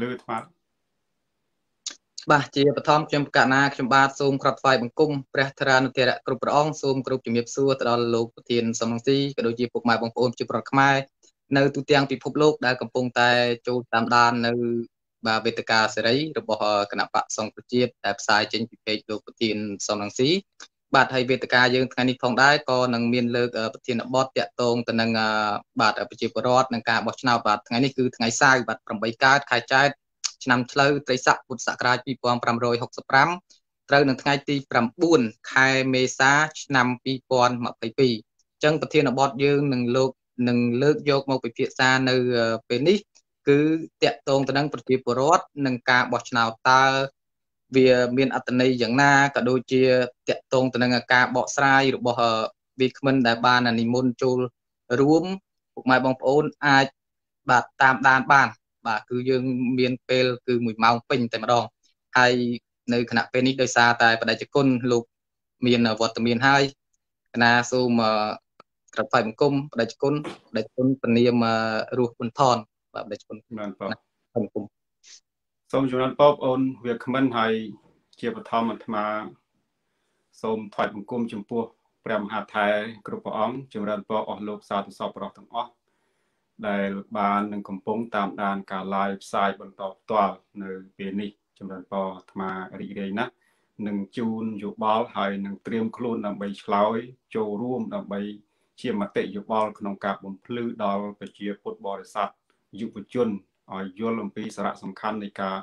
លឺថ្មបាទជាបឋមខ្ញុំកណាខ្ញុំបាទសូមក្រាបថ្វាយបង្គំព្រះធរានុធរៈគ្រប់ព្រះអង្គសូមគ្រប់ជំរាបសួរទៅដល់លោកប្រធានសំរងស៊ីក៏ដូចជាពុកម៉ែបងប្អូនជាប្រដ្ឋខ្មែរនៅទូទាំងពិភពលោកដែលកំពុងតែចូលតាមដាននៅបាទវេទិកាសេរីរបស់គណៈបកសង្គ្រោះជាតិដែលផ្សាយចេញពីពេកលោកប្រធានសំរងស៊ី បាទហើយវេទិកាយើងថ្ងៃនេះផងដែរក៏នឹងមានលើកប្រធានបទតាក់ទងទៅនឹងបាទប្រជាពលរដ្ឋនិងការបោះឆ្នោតបាទថ្ងៃនេះគឺថ្ងៃសៅរ៍បាទ8កើតខែចែកឆ្នាំឆ្លូវត្រីស័កពុទ្ធសករាជ2565ត្រូវនៅថ្ងៃទី9ខែមេសាឆ្នាំ2022អញ្ចឹងប្រធានបទយើងនឹងលោកនឹងលើកយកមកពិភាក្សានៅពេលនេះគឺតកតងទៅនឹងប្រជាពលរដ្ឋនិងការបោះឆ្នោតតើ វាមានអត្តន័យយ៉ាងណាក៏ដូចជាតកតងទៅនឹងការបកស្រាយរបស់វាគ្មិនដែលបាននិមន្តចូលរួមពុកម៉ែបងប្អូនអាចបាទតាមដានបាន បាទគឺយើងមានពេលគឺ1ម៉ោងពេញតែម្ដងហើយនៅគណៈពេលនេះដោយសារតែបដិជគុណលោកមានវត្តមានហើយគណៈសូមក្រាបថ្វាយបង្គំបដិជគុណបដិជគុណពនាមរស់បន្ថនបាទបដិជគុណបានបងបង្គំ សូមជំរាបបងប្អូនវាគ្មិនហើយជាបឋមអាត្មា សូមថ្វាយបង្គំចំពោះព្រះមហាថែគ្រប់ព្រះអង្គចម្រើនពរអស់លោកសាធុសពរស់ទាំងអស់ដែលបាននឹងកំពុងតាមដានការ live ផ្សាយបន្តផ្ទាល់នៅពេលនេះចម្រើនពរអាត្មារីករាយណាស់នឹងជូនយោបល់ហើយនឹងត្រៀមខ្លួនដើម្បីឆ្លើយចូលរួមដើម្បីជាមតិយោបល់ក្នុងការបំភ្លឺដល់ប្រជាពុទ្ធបរិស័ទយុវជន ឲ្យយល់អំពីសារៈសំខាន់នៃការ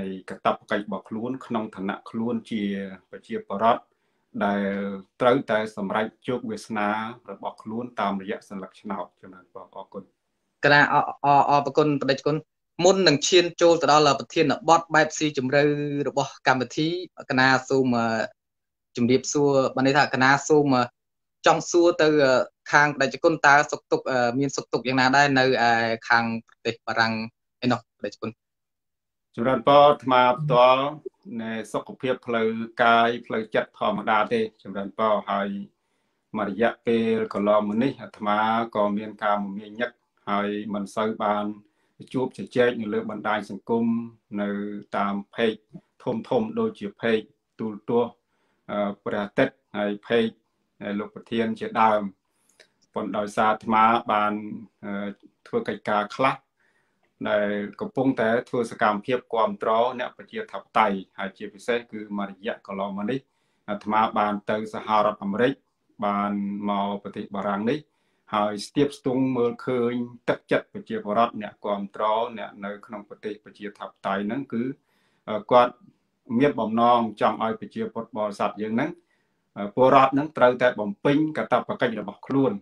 នៃកតបកិច្ចរបស់ខ្លួន ក្នុងឋានៈខ្លួនជាប្រជាបរតដែលត្រូវតែសម្រេចជោគវាសនារបស់ខ្លួនតាមរយៈសញ្ញាឆ្នោតចំណានបងអរគុណកណាអអរគុណបដិជនមុននឹងឈានចូលទៅដល់ប្រធានបទបែបស៊ីជម្រៅរបស់កម្មវិធីកណាសូមជំរាបសួរបានន័យថាកណាសូម ចង់សួរទៅខាងបដិជគុណតើសុខទុក្ខមានសុខទុក្ខយ៉ាងណាដែរនៅខាងប្រទេសបារាំងឯនោះបដិជគុណចម្រើនពរអាត្មាផ្ទាល់នៃសុខភាពផ្លូវកាយផ្លូវចិត្តធម្មតាទេចម្រើនពរហើយមួយរយៈពេលកន្លងមកនេះអាត្មាក៏មានការមមាញឹកហើយមិនសូវបានជួបជជែកនៅលើបណ្ដាញសង្គមនៅតាមเพจធំធំដូចជាเพจទូលទស្សន៍ព្រះអាទិត្យហើយเพจ លោកប្រធានជាដើមប៉ុន្តែដោយសារអាត្មាបានធ្វើកិច្ចការខ្លះដែលកំពុងតែធ្វើសកម្មភាពគ្រប់គ្រងអ្នកប្រជាធិបតេយ្យហើយជាពិសេសគឺមួយរយៈកន្លងមកនេះអាត្មាបានទៅសហរដ្ឋអាមេរិកបានមកប្រទេសបារាំងនេះ ហើយស្ទាបស្ទង់មើលឃើញទឹកចិត្តប្រជាពលរដ្ឋអ្នកគ្រប់គ្រងអ្នកនៅក្នុងប្រទេសប្រជាធិបតេយ្យហ្នឹងគឺគាត់មានបំណងចង់ឲ្យប្រជាពលរដ្ឋបរិស័ទយើងហ្នឹង ពលរដ្ឋហ្នឹងត្រូវតែបំពេញកាតព្វកិច្ចរបស់ខ្លួន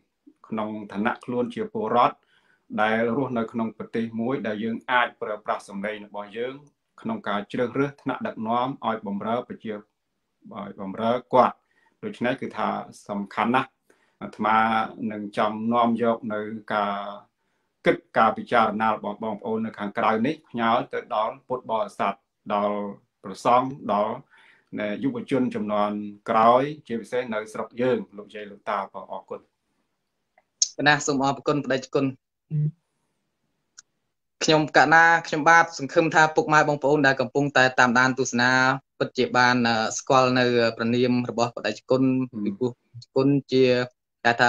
ក្នុងឋានៈខ្លួនជាពលរដ្ឋដែលរស់នៅក្នុងប្រទេសមួយ ដែលយើងអាចប្រើប្រាស់សម្លេងរបស់យើង ក្នុងការជ្រើសរើសថ្នាក់ដឹកនាំឲ្យបម្រើប្រជាឲ្យបម្រើគាត់ដូច្នេះគឺថាសំខាន់ណាស់អាត្មានឹងចំនាំយកនៅការគិតការពិចារណារបស់បងប្អូននៅខាងក្រៅនេះផ្ញើទៅដល់ពុទ្ធបរិស័ទដល់ប្រសង់ដល់ យុវជនចំនួនក្រោយ ជាពិសេសនៅស្រុកយើងលោកយាយលោកតាបងអរគុណកណាសូមអរគុណបដិគុណខ្ញុំកណាខ្ញុំបាទសង្ឃឹមថាពុកម៉ែបងប្អូនដែលកំពុងតែតាមដានទស្សនាពិតជាបានស្គាល់នៅប្រនាមរបស់បដិគុណពីព្រោះគុណជាគេថា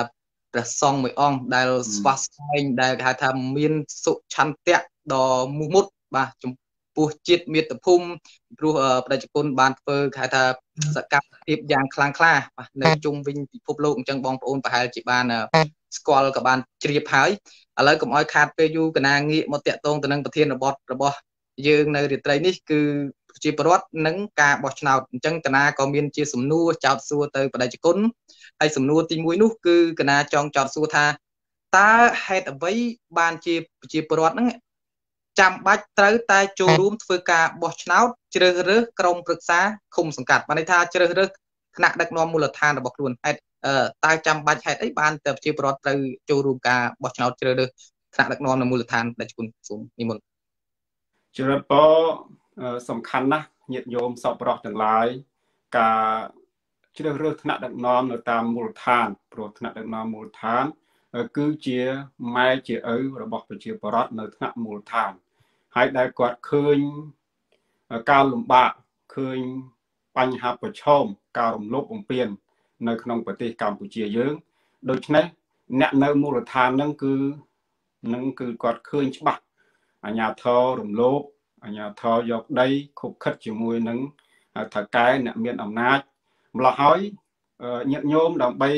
ព្រះសង្ឃមួយអង្គដែលស្វាស្វែងដែលគេហៅថាមានសុឆន្ទៈដ៏មុះមុតបាទចំ ពោះជាតិមាតុភូមិព្រោះប្រជាជនបានធ្វើគេហៅថាសកម្មភាពយ៉ាងខ្លាំងក្លាបាទនៅជុំវិញពិភពលោកអញ្ចឹងបងប្អូនប្រហែលជាបានស្គាល់ក៏បានជ្រាបហើយឥឡូវកុំឲ្យខាតពេលយូរកណាងាកមកតាក់ទងទៅនឹងប្រធានបទរបស់យើងនៅរាត្រីនេះគឺជាប្រវត្តិនិងការបោះឆ្នោតអញ្ចឹងកណាក៏មានជាសំណួរចោទសួរទៅបដិជគុណហើយសំណួរទី1នោះគឺកណាចង់ចោទសួរថាតើហេតុអ្វីបានជាប្រជាពលរដ្ឋហ្នឹង ចាំបាច់ត្រូវតែចូលរួមធ្វើការបោះឆ្នោតជ្រើសរើសក្រុមប្រឹក្សាឃុំសង្កាត់បានន័យថាជ្រើសរើសថ្នាក់ដឹកនាំមូលដ្ឋានរបស់ខ្លួនហេតុតើចាំបាច់ហេតុអីបានតែប្រជាពលរដ្ឋត្រូវចូលរួមការបោះឆ្នោតជ្រើសរើសថ្នាក់ដឹកនាំនៅមូលដ្ឋានដែលគុណសូមនិមន្តជ្រើសពសំខាន់ណាស់ញាតិញោមសពរស់ទាំងឡាយការជ្រើសរើសថ្នាក់ដឹកនាំនៅតាមមូលដ្ឋានព្រោះថ្នាក់ដឹកនាំមូលដ្ឋាន គឺជាម៉ែជាឪរបស់ប្រជាពលរដ្ឋនៅថ្នាក់មូលដ្ឋានហើយដែលគាត់ឃើញការលំបាកឃើញបញ្ហាប្រឈមការរំលោភបំពាននៅក្នុងប្រទេសកម្ពុជាយើង ដូច្នេះអ្នកនៅមូលដ្ឋានហ្នឹងគឺនឹងគឺគាត់ឃើញច្បាស់អាញាធររំលោភអាញាធរយកដីខុបខិតជាមួយនឹងថៅកែអ្នកមានអំណាចម្ល៉េះហើយ ញាតិញោមដើម្បី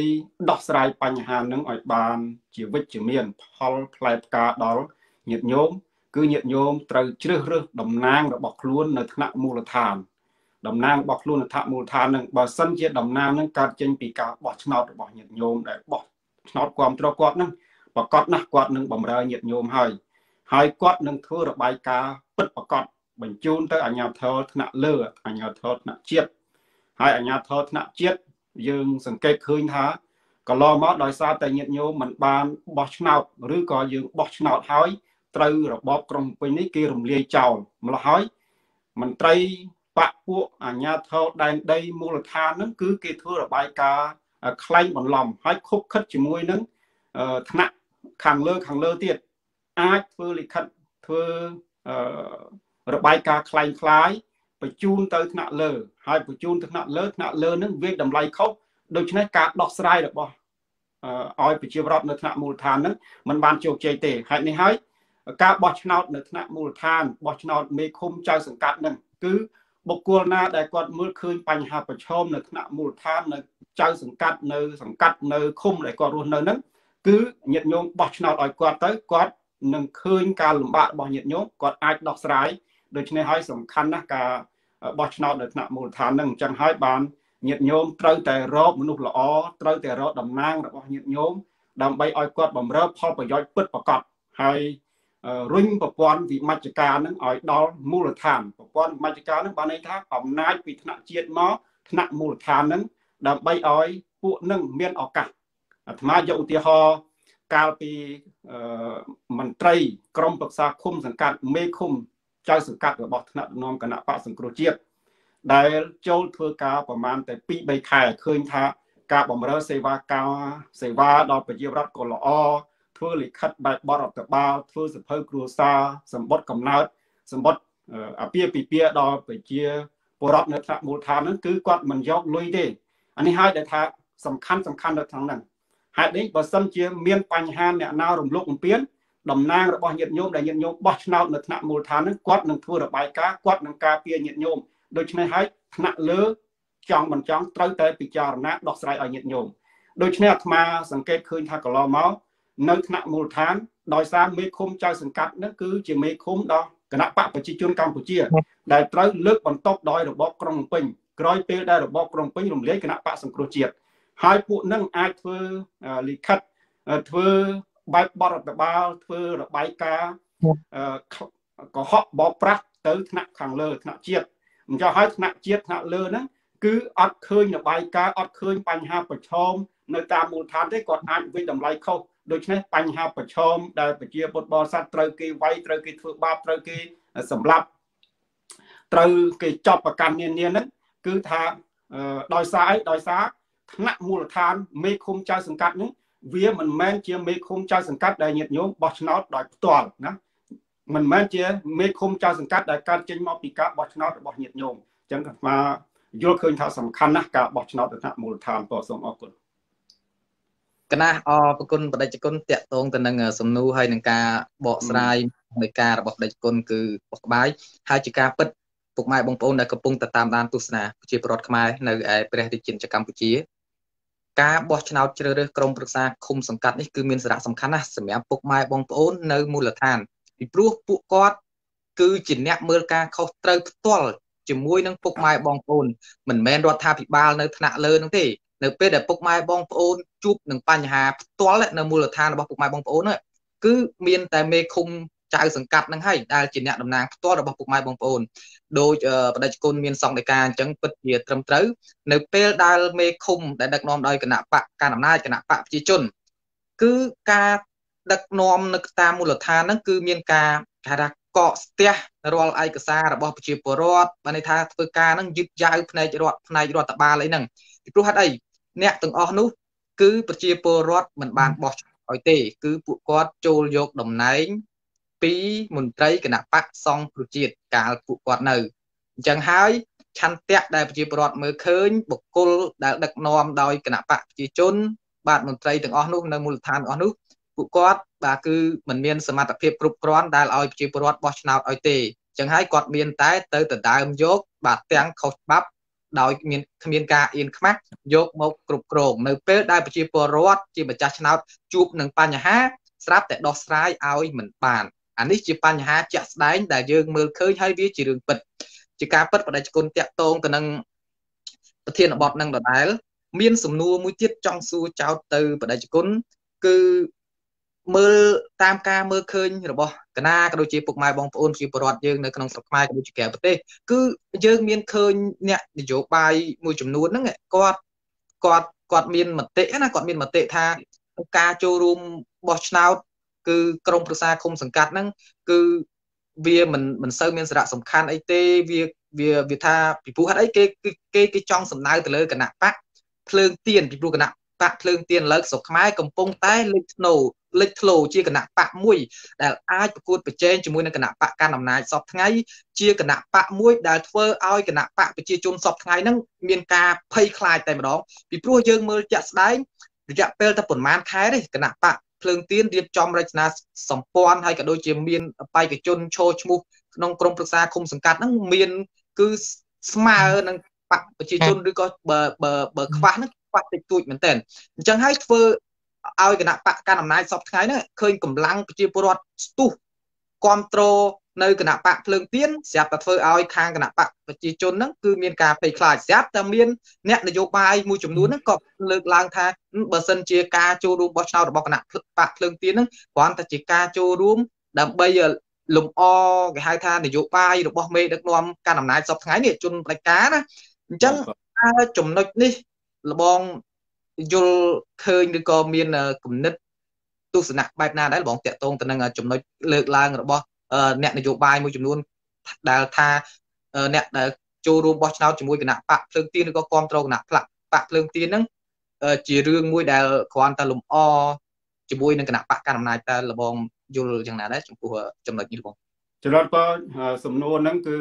ដោះស្រាយបញ្ហានឹងឲ្យបានជាវិជ្ជមាន ផលផ្លែផ្កាដល់ញាតិញោមគឺញាតិញោមត្រូវជ្រើសរើសតំណាងរបស់ខ្លួននៅថ្នាក់មូលដ្ឋានតំណាងរបស់ខ្លួននៅថ្នាក់មូលដ្ឋាននឹងបើសិនជាតំណាងនឹងកើតចេញពីការបោះឆ្នោតរបស់ញាតិញោមដែលបោះឆ្នោតគ្រប់គ្រងគាត់នឹងប្រកាសណាស់គាត់នឹងបំរើញាតិញោមហើយហើយគាត់នឹងធ្វើរបាយការណ៍ពិតប្រកបបញ្ជូនទៅអាជ្ញាធរថ្នាក់លើអាជ្ញាធរថ្នាក់ជាតិហើយអាជ្ញាធរថ្នាក់ជាតិ យើងសង្កេតឃើញថាកន្លងមកដោយសារតែញាតិញោមមិនបានបោះឆ្នោតឬក៏យើងបោះឆ្នោតហើយត្រូវរបបក្រុងពេញនេះគេរំលាយចោលម្ល៉េះហើយមន្ត្រីបពពួកអាជ្ញាធរដែនដីមូលដ្ឋានហ្នឹងគឺគេធ្វើរបាយការណ៍ខ្លែងបន្លំហើយខុបខិតជាមួយនឹងថ្នាក់ខាងលើខាងលើទៀតអាចធ្វើលិខិតធ្វើរបាយការណ៍ខ្លែងខ្លាយ បញ្ជូនទៅថ្នាក់លើ ហើយបញ្ជូនទៅថ្នាក់លើថ្នាក់លើនឹងវាតម្លៃខុសដូច្នេះការដោះស្រាយរបស់ឲ្យប្រជាប្រដ្ឋនៅថ្នាក់មូលដ្ឋានហ្នឹងมันបានជោគជ័យទេហេតុនេះហើយការបោះឆ្នោតនៅថ្នាក់មូលដ្ឋានបោះឆ្នោតមេឃុំចៅសង្កាត់ហ្នឹងគឺបុគ្គលណាដែលគាត់មើលឃើញបញ្ហាប្រឈមនៅថ្នាក់មូលដ្ឋាននៅចៅសង្កាត់នៅសង្កាត់នៅឃុំដែលគាត់រស់នៅហ្នឹងគឺញាតិញោមបោះឆ្នោតឲ្យគាត់ទៅគាត់នឹងឃើញការលំបាករបស់ញាតិញោមគាត់អាចដោះស្រាយដូច្នេះហើយសំខាន់ណាស់ការ បោះឆ្នោតនៅថ្នាក់មូលដ្ឋានហ្នឹងអញ្ចឹងហើយបានញាតិញោមត្រូវតែរកមនុស្សល្អត្រូវតែរកតំណាងរបស់ញាតិញោមដើម្បីឲ្យគាត់បំរើផលប្រយោជន៍ពិតប្រាកដហើយរុញប្រព័ន្ធវិមជ្ឈការនឹងឲ្យដល់មូលដ្ឋានប្រព័ន្ធវិមជ្ឈការនឹងបានន័យថាអំណាចពីថ្នាក់ជាតិមកថ្នាក់មូលដ្ឋាននឹងដើម្បីឲ្យពួកនឹងមានឱកាសអាត្មាយកឧទាហរណ៍កាលពីមន្ត្រីក្រមប្រឹក្សាឃុំសង្កាត់មេឃុំ ចៅសង្កាត់របស់ថ្នាក់ដឹកនាំគណៈបកសង្គ្រោះជាតិដែលចូលធ្វើការប្រមាណតែ2 3ខែឃើញថាការបម្រើសេវាការសេវាដល់ប្រជាពលរដ្ឋក៏ល្អធ្វើលិខិតបែបបទរដ្ឋបាលធ្វើសភៅគ្រួសារសម្បត្តិកំណើតសម្បត្តិអាពាហ៍ពិពាហ៍ដល់ប្រជាពលរដ្ឋនៅថ្នាក់មូលដ្ឋានហ្នឹងគឺគាត់មិនយកលុយទេអានេះហើយដែលថាសំខាន់សំខាន់នៅក្នុងហ្នឹងហេតុនេះបើសិនជាមានបញ្ហាអ្នកណារំលោភបំពាន តំណាងរបស់ញាតិញោមដែលញាតិញោមបោះឆ្នោតនៅថ្នាក់មូលដ្ឋានហ្នឹងគាត់នឹងធ្វើរបាយការណ៍គាត់នឹងការពារញាតិញោមដូច្នេះហើយថ្នាក់លើចង់មិនចង់ត្រូវតែពិចារណាដោះស្រាយឲ្យញាតិញោមដូច្នេះអាត្មាសង្កេតឃើញថាកន្លងមកនៅថ្នាក់មូលដ្ឋានដោយសារមេឃុំចៅសង្កាត់នោះគឺជាមេឃុំដល់គណៈបកប្រជាជនកម្ពុជា ដែលត្រូវលើកបន្ទប់ដោយរបបក្រុងភ្នំពេញក្រោយពេលដែលរបបក្រុងភ្នំពេញរំលាយគណៈបកសង្គ្រោះជាតិហើយពួកនឹងអាចធ្វើលិខិតធ្វើ បែបបរដ្ឋបាលធ្វើរបាយការណ៍កុហកបបប្រាស់ទៅថ្នាក់ខាងលើថ្នាក់ជាតិអញ្ចឹងហើយថ្នាក់ជាតិថ្នាក់លើហ្នឹងគឺអត់ឃើញរបាយការណ៍អត់ឃើញបញ្ហាប្រឈមនៅតាមមូលដ្ឋានទេគាត់អាចវិតម្លៃខុសដូច្នេះបញ្ហាប្រឈមដែលប្រជាពុទ្ធបរិស័ទត្រូវគេវាយត្រូវគេធ្វើបាបត្រូវគេសម្លាប់ត្រូវគេចាប់ប្រកាន់នានាហ្នឹងគឺថាដោយសារអីដោយសារថ្នាក់មូលដ្ឋានមេឃុំចៅសង្កាត់ហ្នឹង វាមិនមែនជាមេឃុំចៅសង្កាត់ដែលញាតិញោមបោះឆ្នោតដោយផ្ទាល់ណាមិនមែនជាមេឃុំចៅសង្កាត់ដែលកើតចេញមកពីការបោះឆ្នោតរបស់ញាតិញោមអញ្ចឹងអាត្មាយល់ឃើញថាសំខាន់ណាស់ការបោះឆ្នោតថ្នាក់មូលដ្ឋានក៏សូមអរគុណកណាអរគុណបដិជគុណតកតងទៅនឹងសំណួរហើយនឹងការបកស្រាយនៃការរបស់បដិជគុណគឺបោះក្បាយហើយជាការពិតពុកម៉ែបងប្អូនដែលកំពុងតែតាមដានទស្សនាប្រជាពលរដ្ឋខ្មែរនៅឯព្រះរាជាណាចក្រកម្ពុជា ការបោះឆ្នោតជ្រើសរើសក្រុមប្រឹក្សាឃុំសង្កាត់នេះគឺមានសារៈសំខាន់ណាស់សម្រាប់ពុកម៉ែបងប្អូននៅមូលដ្ឋានពីព្រោះពួកគាត់គឺជាអ្នកមើលការខុសត្រូវផ្ទាល់ជាមួយនឹងពុកម៉ែបងប្អូនមិនមែនរដ្ឋាភិបាលនៅថ្នាក់លើនោះទេនៅពេលដែលពុកម៉ែបងប្អូនជួបនឹងបញ្ហាផ្ទាល់នៅមូលដ្ឋានរបស់ពុកម៉ែបងប្អូនគឺមានតែមេឃុំ ចៅសង្កាត់នឹងហើយដែលជាអ្នកតំណាងផ្ទាល់របស់ពុកម៉ែបងប្អូនដោយបដិជគុណមានសង្កេតការអញ្ចឹងពិតជាត្រឹមត្រូវនៅពេលដែលមេឃុំដែលដឹកនាំដោយគណៈបកការអំណាចគណៈបកប្រជាជន គឺការដឹកនាំនៅតាមមូលដ្ឋានហ្នឹងគឺមានការគេថាកកស្ទះរាល់ឯកសាររបស់ប្រជាពលរដ្ឋបានន័យថាធ្វើការហ្នឹងយឺតយ៉ាវផ្នែករដ្ឋផ្នែករដ្ឋបាលអីហ្នឹងពីព្រោះហេតុអីអ្នកទាំងអស់នោះ គឺប្រជាពលរដ្ឋមិនបានបោះឲ្យទេ គឺពួកគាត់ចូលយកតំណែង ពីមន្ត្រីគណៈបកសង្គ្រោះជាតិកាលពួកគាត់នៅអញ្ចឹងហើយឆន្ទៈដែលប្រជាពលរដ្ឋមើលឃើញបុគ្គលដែលដឹកនាំដោយគណៈបកប្រជាជន បាទមន្ត្រីទាំងអស់នោះនៅមូលដ្ឋានទាំងអស់នោះពួកគាត់បាទគឺមិនមានសមត្ថភាពគ្រប់គ្រាន់ដែលឲ្យប្រជាពលរដ្ឋបោះឆ្នោតឲ្យទេអញ្ចឹងហើយគាត់មានតែទៅដណ្ដើមយក បាទទាំងខុសច្បាប់ដោយមានគ្មានការអៀនខ្មាស់យកមកគ្រប់គ្រងនៅពេលដែលប្រជាពលរដ្ឋជាម្ចាស់ឆ្នោតជួបនឹងបញ្ហាស្រាប់តែដោះស្រាយឲ្យមិនបាន អានេះជាបញ្ហាជាក់ស្ដែងដែលយើងមើលឃើញហើយវាជារឿងពិតជាការពិតបដិជនតាក់ទងទៅនឹងប្រធានបទនឹងដដែលមានសំណួរមួយទៀតចង់សួរចោតទៅបដិជនគឺមើលតាមការមើលឃើញរបស់គណៈក៏ដូចជាពុកម៉ែបងប្អូនជាពលរដ្ឋយើងនៅក្នុងស្រុកខ្មែរក៏ដូចជាក្រៅប្រទេសគឺយើងមានឃើញអ្នកនយោបាយមួយចំនួនហ្នឹងគាត់គាត់គាត់មានមតិណាគាត់មានមតិថាការចូលរួមបោះឆ្នោត គឺក្រមប្រសាគុំសង្កាត់ហ្នឹងគឺវាមិនមិនសូវមានសារៈសំខាន់អីទេវាវាវាថាពីព្រោះហេតុអីគេគេគេចង់សំដៅទៅលើគណៈបកភ្លើងទៀនពីព្រោះគណៈបកភ្លើងទៀនលើកស្រុកខ្មែរកំពុងតែលេចធ្នោលេចធ្លោជាគណៈបកមួយដែលអាចប្រកួតប្រជែងជាមួយនឹងគណៈបកកណ្ដាលអំណាចសពថ្ងៃជាគណៈបកមួយដែលធ្វើឲ្យគណៈបកប្រជាជនសពថ្ងៃហ្នឹងមានការភ័យខ្លាចតែម្ដងពីព្រោះយើងមើលជាក់ស្ដែងរយៈពេលតែប្រហែលខែទេគណៈបក ភ្លើងទៀនរៀបចំរចនាសម្ព័ន្ធហើយក៏ដូចជាមានបេក្ខជនឈរឈ្មោះក្នុងក្រមប្រឹក្សាគុំសង្កាត់ហ្នឹងមានគឺស្មើនឹងបកប្រជាជនឬក៏បើបើបើខ្វះហ្នឹងខ្វះតិចតួចមែនតើអញ្ចឹងហើយធ្វើឲ្យគណៈបកកណ្ដាលអំណាចសពថ្ងៃហ្នឹងឃើញកម្លាំងប្រជាពលរដ្ឋស្ទុះគ្រប់គ្រង នៅគណៈបកភ្លើងទៀនស្រាប់តែធ្វើឲ្យខាងគណៈបកប្រជាជនហ្នឹងគឺមានការភ័យខ្លាចស្រាប់តែមានអ្នកនយោបាយមួយចំនួនហ្នឹងក៏លើកឡើងថាបើសិនជាការចូលរួមបោះឆ្នោតរបស់គណៈបកភ្លើងទៀនហ្នឹងគ្រាន់តែជាការចូលរួមដើម្បីលំអគេហៅថានយោបាយរបស់មេដឹកនាំកាន់អំណាចសពថ្ងៃនេះជនបដិការណាអញ្ចឹងចំណុចនេះលបងយល់ឃើញឬក៏មានគំនិតទស្សនៈបែបណាដែរបងតាក់ទងទៅនឹងចំណុចលើកឡើងរបស់ អ្នកនយោបាយមួយចំនួនដែលថាអ្នកដែលចូលរួមបោះឆ្នោតជាមួយគណៈបកភ្លើងទៀនឬក៏គ្រប់គ្រងគណៈផ្លាក់បកភ្លើងទៀនហ្នឹងជារឿងមួយដែលគ្រាន់តែលំអជាមួយនឹងគណៈបកកណ្ដាលអំណាចតែលបងយល់យ៉ាងណាដែរចំពោះចំណុចនេះបងចំណុចបើសំណួរហ្នឹងគឺ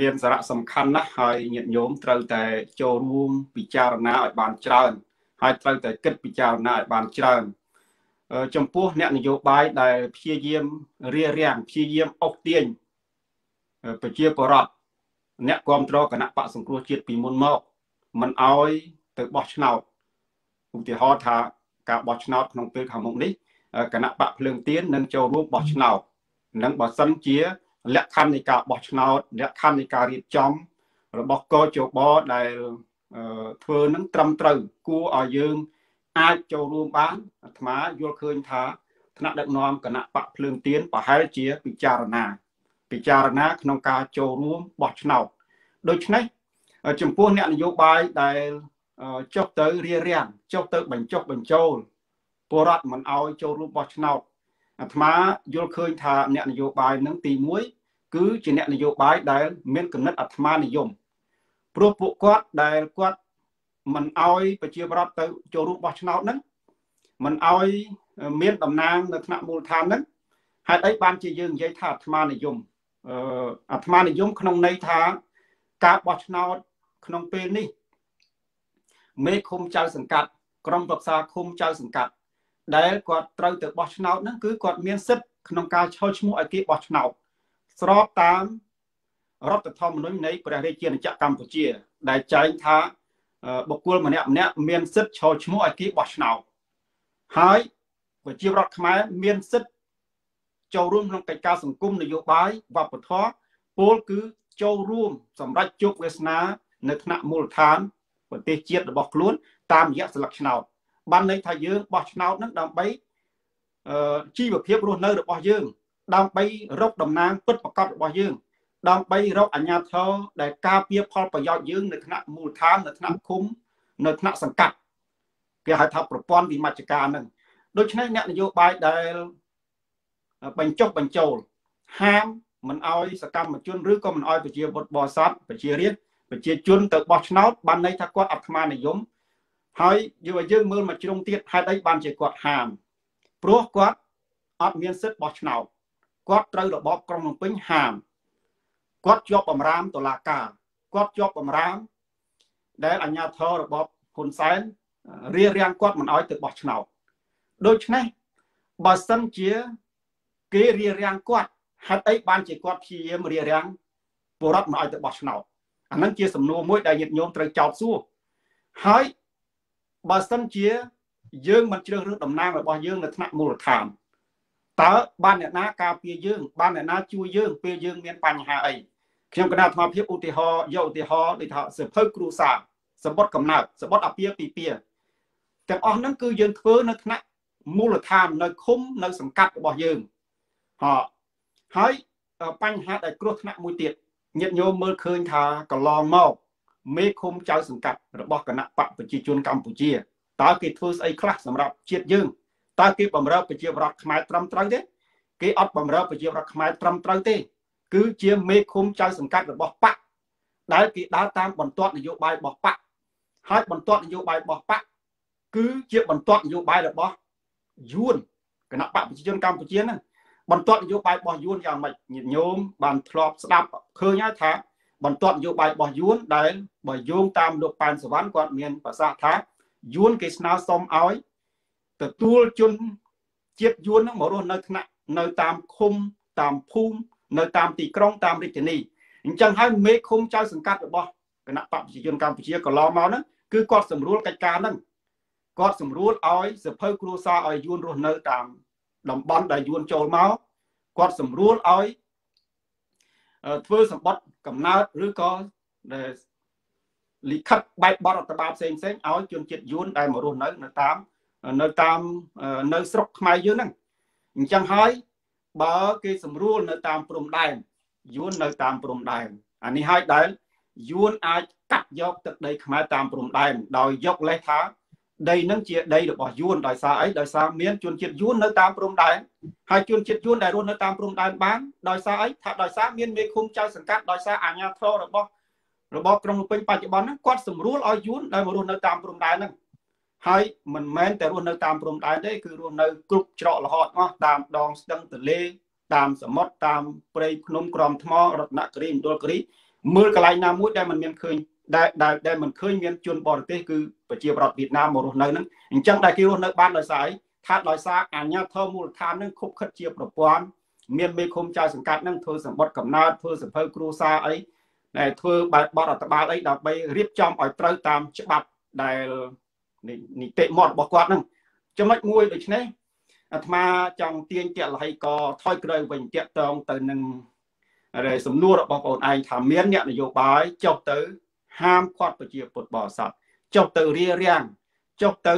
មានសារៈសំខាន់ណាស់ហើយញាតិញោមត្រូវតែចូលរួមពិចារណាឲ្យបានច្រើនហើយត្រូវតែគិតពិចារណាឲ្យបានច្រើន ចំពោះអ្នកនយោបាយដែលព្យាយាមរារាំងព្យាយាមអុកទាញប្រជាពលរដ្ឋអ្នកគ្រប់គ្រងគណៈបកសង្គ្រោះជាតិពីមុនមកមិនអោយទៅបោះឆ្នោតឧទាហរណ៍ថាការបោះឆ្នោតក្នុងពេលខាងមុខនេះគណៈបកភ្លើងទៀននឹងចូលរួមបោះឆ្នោតនឹងបើសិនជា លក្ខខណ្ឌនៃការបោះឆ្នោតលក្ខខណ្ឌនៃការរៀបចំ របស់កជបដែលធ្វើនឹងត្រឹមត្រូវគួរឲ្យយើង អាចចូលរួមបានអាត្មាយល់ឃើញថាថ្នាក់ដឹកនាំគណៈបកភ្លើងទៀនប្រហែលជាពិចារណា ពិចារណាក្នុងការចូលរួមបោះឆ្នោតដូច្នេះចំពោះអ្នកនយោបាយដែលចុះទៅរៀបរៀងចុះទៅបញ្ចុះបញ្ចូលពលរដ្ឋមិនអោយចូលរួមបោះឆ្នោតអាត្មាយល់ឃើញថាអ្នកនយោបាយនឹងទី1គឺជាអ្នកនយោបាយដែលមានគំនិតអាត្មានិយមព្រោះពួកគាត់ដែលគាត់ មិនអោយប្រជាប្រដ្ឋទៅចូលរួមបោះឆ្នោតហ្នឹងមិនអោយមានតំណាងនៅថ្នាក់មូលដ្ឋានហ្នឹងហេតុអីបានជាយើងនិយាយថាអាត្មានិយមអឺអាត្មានិយមក្នុងន័យថាការបោះឆ្នោតក្នុងពេលនេះមេឃុំចៅសង្កាត់ក្រុមប្រឹក្សាឃុំចៅសង្កាត់ដែលគាត់ត្រូវទៅបោះឆ្នោតហ្នឹងគឺគាត់មានសិទ្ធិក្នុងការឈរឈ្មោះឲ្យគេបោះឆ្នោតស្របតាមរដ្ឋធម្មនុញ្ញនៃព្រះរាជាណាចក្រកម្ពុជា ដែលចែងថា បុគ្គលម្នាក់ម្នាក់មានសិទ្ធិឈរឈ្មោះឲ្យគេបោះឆ្នោតហើយប្រជាប្រដ្ឋខ្មែរមានសិទ្ធិចូលរួមក្នុងកិច្ចការសង្គមនយោបាយវប្បធម៌ពលគឺចូលរួម សម្រាប់ជោគវាសនា នៅថ្នាក់មូលដ្ឋានប្រទេសជាតិរបស់ខ្លួន តាមរយៈស្លឹកឆ្នោតបានន័យថាយើងបោះឆ្នោតនឹងដើម្បីអឺជីវភាពរស់នៅរបស់យើងដើម្បីរកតំណាងពិតប្រកបរបស់យើង ដើម្បីរកអាជ្ញាធរដែលការពារផលប្រយោជន៍យើងនៅថ្នាក់មូលដ្ឋាននៅថ្នាក់ឃុំនៅថ្នាក់សង្កាត់គេហៅថាប្រព័ន្ធវិមជ្ឈការហ្នឹងដូច្នេះអ្នកនយោបាយដែលបញ្ចុះបញ្ចូលហាមមិនអោយសកម្មជនឬក៏មិនអោយប្រជាបុតបរិស័ទប្រជារាស្ត្រប្រជាជនទៅបោះឆ្នោតបានន័យថាគាត់អាត្មានិយមហើយយកឲ្យយើងមើលមកជ្រុងទៀតហេតុអីបានជាគាត់ហាមព្រោះគាត់អត់មានសិទ្ធិបោះឆ្នោតគាត់ត្រូវរបបក្រុងភ្នំពេញហាម គាត់ជាប់បំរាមតុលាការគាត់ជាប់បំរាមដែលអាជ្ញាធររបបហ៊ុនសែនរៀបរៀងគាត់មិនអោយទៅបោះឆ្នោតដូច្នេះបើសិនជាគេរៀបរៀងគាត់ហេតុអីបានជាគាត់ព្យាយាមរៀបរៀងពលរដ្ឋមិនអោយទៅបោះឆ្នោតអានឹងជាសំណួរមួយដែលញាតិញោមត្រូវចោទសួរហើយបើសិនជាយើងមិនជ្រើសរើសតំណាងរបស់យើងនៅថ្នាក់មូលដ្ឋានតើបានអ្នកណាការពារយើងបានអ្នកណាជួយយើងពេលយើងមានបញ្ហាអី ខ្ញុំគណៈអាត្មាភាពឧទាហរណ៍យកឧទាហរណ៍ដូចថាសភៅគ្រូសាសម្បត្តិកំណើតសម្បត្តិអាពាហ៍ពិពាហ៍ទាំងអស់ហ្នឹងគឺយើងធ្វើនៅថ្នាក់មូលដ្ឋាននៅឃុំនៅសង្កាត់របស់យើងហ៎ហើយបញ្ហាដែលគ្រោះថ្នាក់មួយទៀតញាតិញោមមើលឃើញថាកន្លងមកមេឃុំចៅសង្កាត់របស់គណៈបកប្រជាជនកម្ពុជាតើគេធ្វើស្អីខ្លះសម្រាប់ជាតិយើងតើគេបំរើប្រជាប្រដ្ឋខ្មែរត្រឹមត្រូវទេគេអត់បំរើប្រជាប្រដ្ឋខ្មែរត្រឹមត្រូវទេ គឺជាមេឃុំចៅសង្កាត់របស់បកដែលគេដើរតាមបន្ទាត់នយោបាយរបស់បកហើយបន្ទាត់នយោបាយរបស់បកគឺជាបន្ទាត់នយោបាយរបស់យួនគណៈបកប្រជាជនកម្ពុជាហ្នឹងបន្ទាត់នយោបាយរបស់យួនយ៉ាងម៉េចញាតិញោមបានធ្លាប់ស្ដាប់ឃើញហើយថាបន្ទាត់នយោបាយរបស់យួនដែលបើយោងតាមលោកប៉ែនសវណ្ណគាត់មានប្រសាសន៍ថាយួនគេស្នើសុំឲ្យទទួលជនជាតិយួនហ្នឹងមករស់នៅថ្នាក់នៅតាមឃុំតាមភូមិ នៅតាមទីក្រុងតាមរាជធានីអញ្ចឹងហើយមេឃុំចៅសង្កាត់របស់គណៈបកប្រជាជនកម្ពុជាកន្លងមកហ្នឹងគឺគាត់សម្រួលកិច្ចការហ្នឹងគាត់សម្រួលឲ្យសភៅគ្រួសារឲ្យយួនរស់នៅតាមតំបន់ដែលយួនចូលមកគាត់សម្រួលឲ្យធ្វើសម្បត្តិកំណើតឬក៏ដែលលិខិតបែបបទរដ្ឋបាលផ្សេងផ្សេងឲ្យជនជាតិយួនដែលមករស់នៅនៅតាមនៅតាមនៅស្រុកខ្មែរយើងហ្នឹងអញ្ចឹងហើយ បើគេសម្រួលនៅតាមព្រំដែនយួននៅតាមព្រំដែនអានេះហើយដែលយួនអាចកាត់យកទឹកដីខ្មែរតាមព្រំដែនដោយយកលេសថាដីនឹងជាដីរបស់យួនដោយសារអីដោយសារមានជនជាតិយួននៅតាមព្រំដែនហើយជនជាតិយួនដែលរស់នៅតាមព្រំដែនបានដោយសារអីថាដោយសារមានមេឃុំចៅសង្កាត់ដោយសារអាជ្ញាធររបស់របបក្រុងភ្នំពេញបច្ចុប្បន្នហ្នឹងគាត់សម្រួលឲ្យយួនដែលមករស់នៅតាមព្រំដែនហ្នឹង ហើយមិនមែនតែរស់នៅតាមព្រំដែនទេគឺរស់នៅគ្រប់ច្រកល្ហតអស់តាមដងស្ទឹងទន្លេតាមសមុទ្រតាមព្រៃភ្នំក្រំថ្មរតនគិរីមណ្ឌលគិរីមើលកន្លែងណាមួយដែលมันមានឃើញដែលដែលដែលមិនឃើញមានជនបរទេសគឺប្រជាប្រដ្ឋវៀតណាមមករស់នៅហ្នឹងអញ្ចឹងដែលគេរស់នៅបានដោយសារអីថាដោយសារអាញាធមមូលដ្ឋានហ្នឹងខុបខិតជាប្រព័ន្ធមានមេឃុំចៅសង្កាត់ហ្នឹងធ្វើសម្បត្តិកំណើតធ្វើសភៅគ្រួសារអីដែលធ្វើបែបបទរដ្ឋបាលអីដើម្បីរៀបចំឲ្យត្រូវតាមច្បាប់ដែល នីតិមត្តរបស់គាត់ហ្នឹងចំណុចមួយដូចនេះអាត្មាចង់ទាញតលហីកថយក្រោយវិញតាក់តងទៅនឹងសំណួររបស់បងប្អូនឯងថាមានអ្នកនយោបាយចុះទៅ ហាមឃាត់ប្រជាពុទ្ធបរិស័ទចុះទៅរៀបរៀងចុះទៅ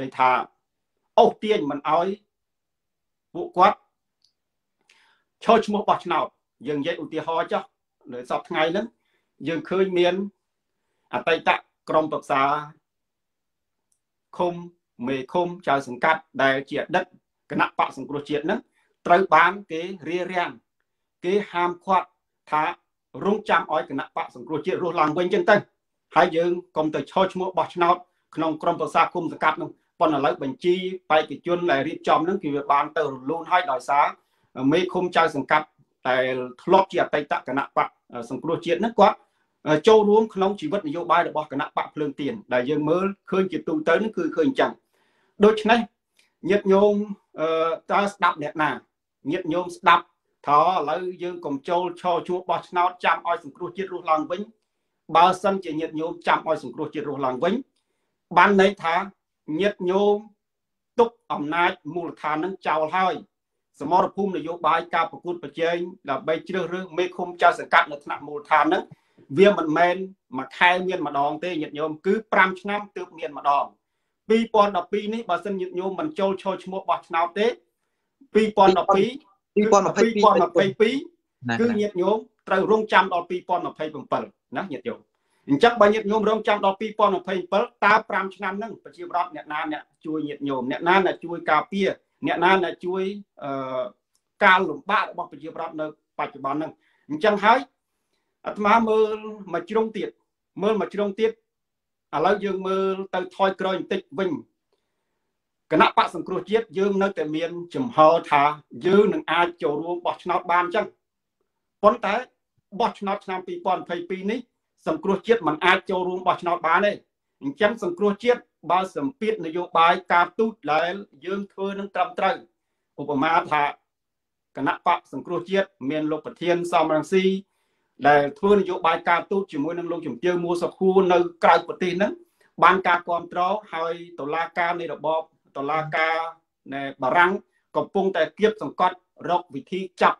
ន័យថាអូសទាញមិនអោយពួកគាត់ឈរឈ្មោះបោះឆ្នោតយើងនិយាយឧទាហរណ៍ចុះនៅសប្តាហ៍ថ្ងៃហ្នឹងយើងឃើញមានអតីតក្រុមប្រឹក្សា ឃុំមេឃុំចៅសង្កាត់ដែលជាអតីតគណៈបកសង្គ្រោះជាតិហ្នឹងត្រូវបានគេរៀបរៀងគេហាមឃាត់ថារងចាំឲ្យគណៈបកសង្គ្រោះជាតិរស់ឡើងវិញចឹងទៅហើយយើងកុំទៅឈរឈ្មោះបោះឆ្នោតក្នុងក្រមប្រសាគុំសង្កាត់នោះប៉ុន្តែឥឡូវបញ្ជីបេក្ខជនដែលរៀបចំហ្នឹងគឺវាបានទៅរលូនហើយដោយសារមេឃុំចៅសង្កាត់តែធ្លាប់ជាអតីតគណៈបកសង្គ្រោះជាតិហ្នឹងគាត់ ចូលរួមក្នុងជីវិតនយោបាយរបស់គណៈបកភ្លើងទៀនដែលយើងមើលឃើញជាទូទៅហ្នឹងគឺឃើញអញ្ចឹងដូច្នេះញាតិញោមតើស្ដាប់អ្នកណាញាតិញោមស្ដាប់ថាឥឡូវយើងកុំចូលឈរជួបបោះឆ្នោតចាំឲ្យសង្គ្រោះជាតិរស់ឡើងវិញបើសិនជាញាតិញោមចាំឲ្យសង្គ្រោះជាតិរស់ឡើងវិញបានន័យថាញាតិញោមទុកអំណាចមូលដ្ឋាននឹងចោលហើយសមរភូមិនយោបាយការប្រកួតប្រជែងដើម្បីជ្រើសរើសមេឃុំចៅសង្កាត់នៅថ្នាក់មូលដ្ឋានហ្នឹង វាមិនមែនមួយខែមានម្ដងទេញាតិញោមគឺ5ឆ្នាំទើបមានម្ដង2012នេះបើសិនញាតិញោមមិនចូលឈរឈ្មោះបោះឆ្នោតទេ2012 2022គឺញាតិញោមត្រូវរងចាំដល់2027ណាញាតិញោមអញ្ចឹងបើញាតិញោមរងចាំដល់2027តើ5ឆ្នាំហ្នឹងប្រជាប្រដ្ឋអ្នកណាអ្នកជួយញាតិញោមអ្នកណាអ្នកជួយការពារអ្នកណាអ្នកជួយអឺការលំបាករបស់ប្រជាប្រដ្ឋនៅបច្ចុប្បន្នហ្នឹងអញ្ចឹងហើយ អាត្មាមើលមួយជ្រុងទៀតមើលមួយជ្រុងទៀតឥឡូវយើងមើលទៅថយក្រោយបន្តិចវិញគណៈបកសង្គ្រោះជាតិយើងនៅតែមានចំហថាយើងនឹងអាចចូលរួមបោះឆ្នោតបានអញ្ចឹងប៉ុន្តែបោះឆ្នោតឆ្នាំ2022នេះសង្គ្រោះជាតិមិនអាចចូលរួមបោះឆ្នោតបានទេអញ្ចឹងសង្គ្រោះជាតិបើសម្ពាធនយោបាយការទូតដែលយើងធ្វើនឹងត្រឹមត្រូវឧបមាថាគណៈបកសង្គ្រោះជាតិមានលោកប្រធានសំរងស៊ី ដែលធ្វើនយោបាយការទូតជាមួយនឹងលោកជំទាវមួសុខួរនៅក្រៅប្រទេសហ្នឹងបានការគ្រប់គ្រងហើយតុលាការនៃរបបតុលាការនៃបារាំងកំពុងតែគៀបសង្កត់រកវិធីចាប់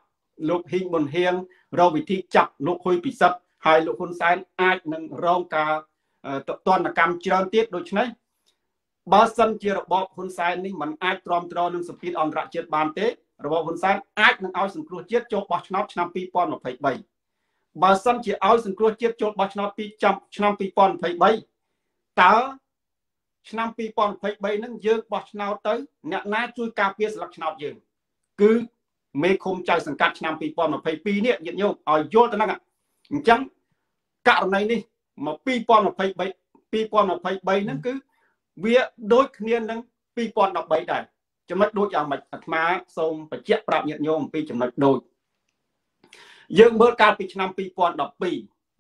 លោកហ៊ីងប៊ុនហៀងរកវិធីចាប់លោកហ៊ុយពិសិដ្ឋហើយលោកហ៊ុនសែនអាចនឹងរងការទណ្ឌកម្មច្រើនទៀតដូច្នេះបើសិនជារបបហ៊ុនសែននេះมันអាចទ្រាំទ្រនឹងសម្ពាធអន្តរជាតិបានទេរបបហ៊ុនសែនអាចនឹងឲ្យសង្គ្រោះជាតិចូលបោះឆ្នោតឆ្នាំ2023 បើសិនជាឲ្យសង្គ្រោះជាតិចូលបោះឆ្នោតពីចំឆ្នាំ2023តើឆ្នាំ2023ហ្នឹងយើងបោះឆ្នោតទៅអ្នកណាជួយការពារស្លឹកឆ្នោតយើង គឺមេឃុំចៅសង្កាត់ឆ្នាំ2022នេះញាតិញោមឲ្យយល់ទៅហ្នឹងអញ្ចឹងករណីនេះមក2023 2023ហ្នឹងគឺវាដូចគ្នានឹង2013ដែរចំណុចដូចយ៉ាងម៉េចអាត្មាសូមបញ្ជាក់ប្រាប់ញាតិញោមអំពីចំណុចដូច យើងមើលកាលពីឆ្នាំ2012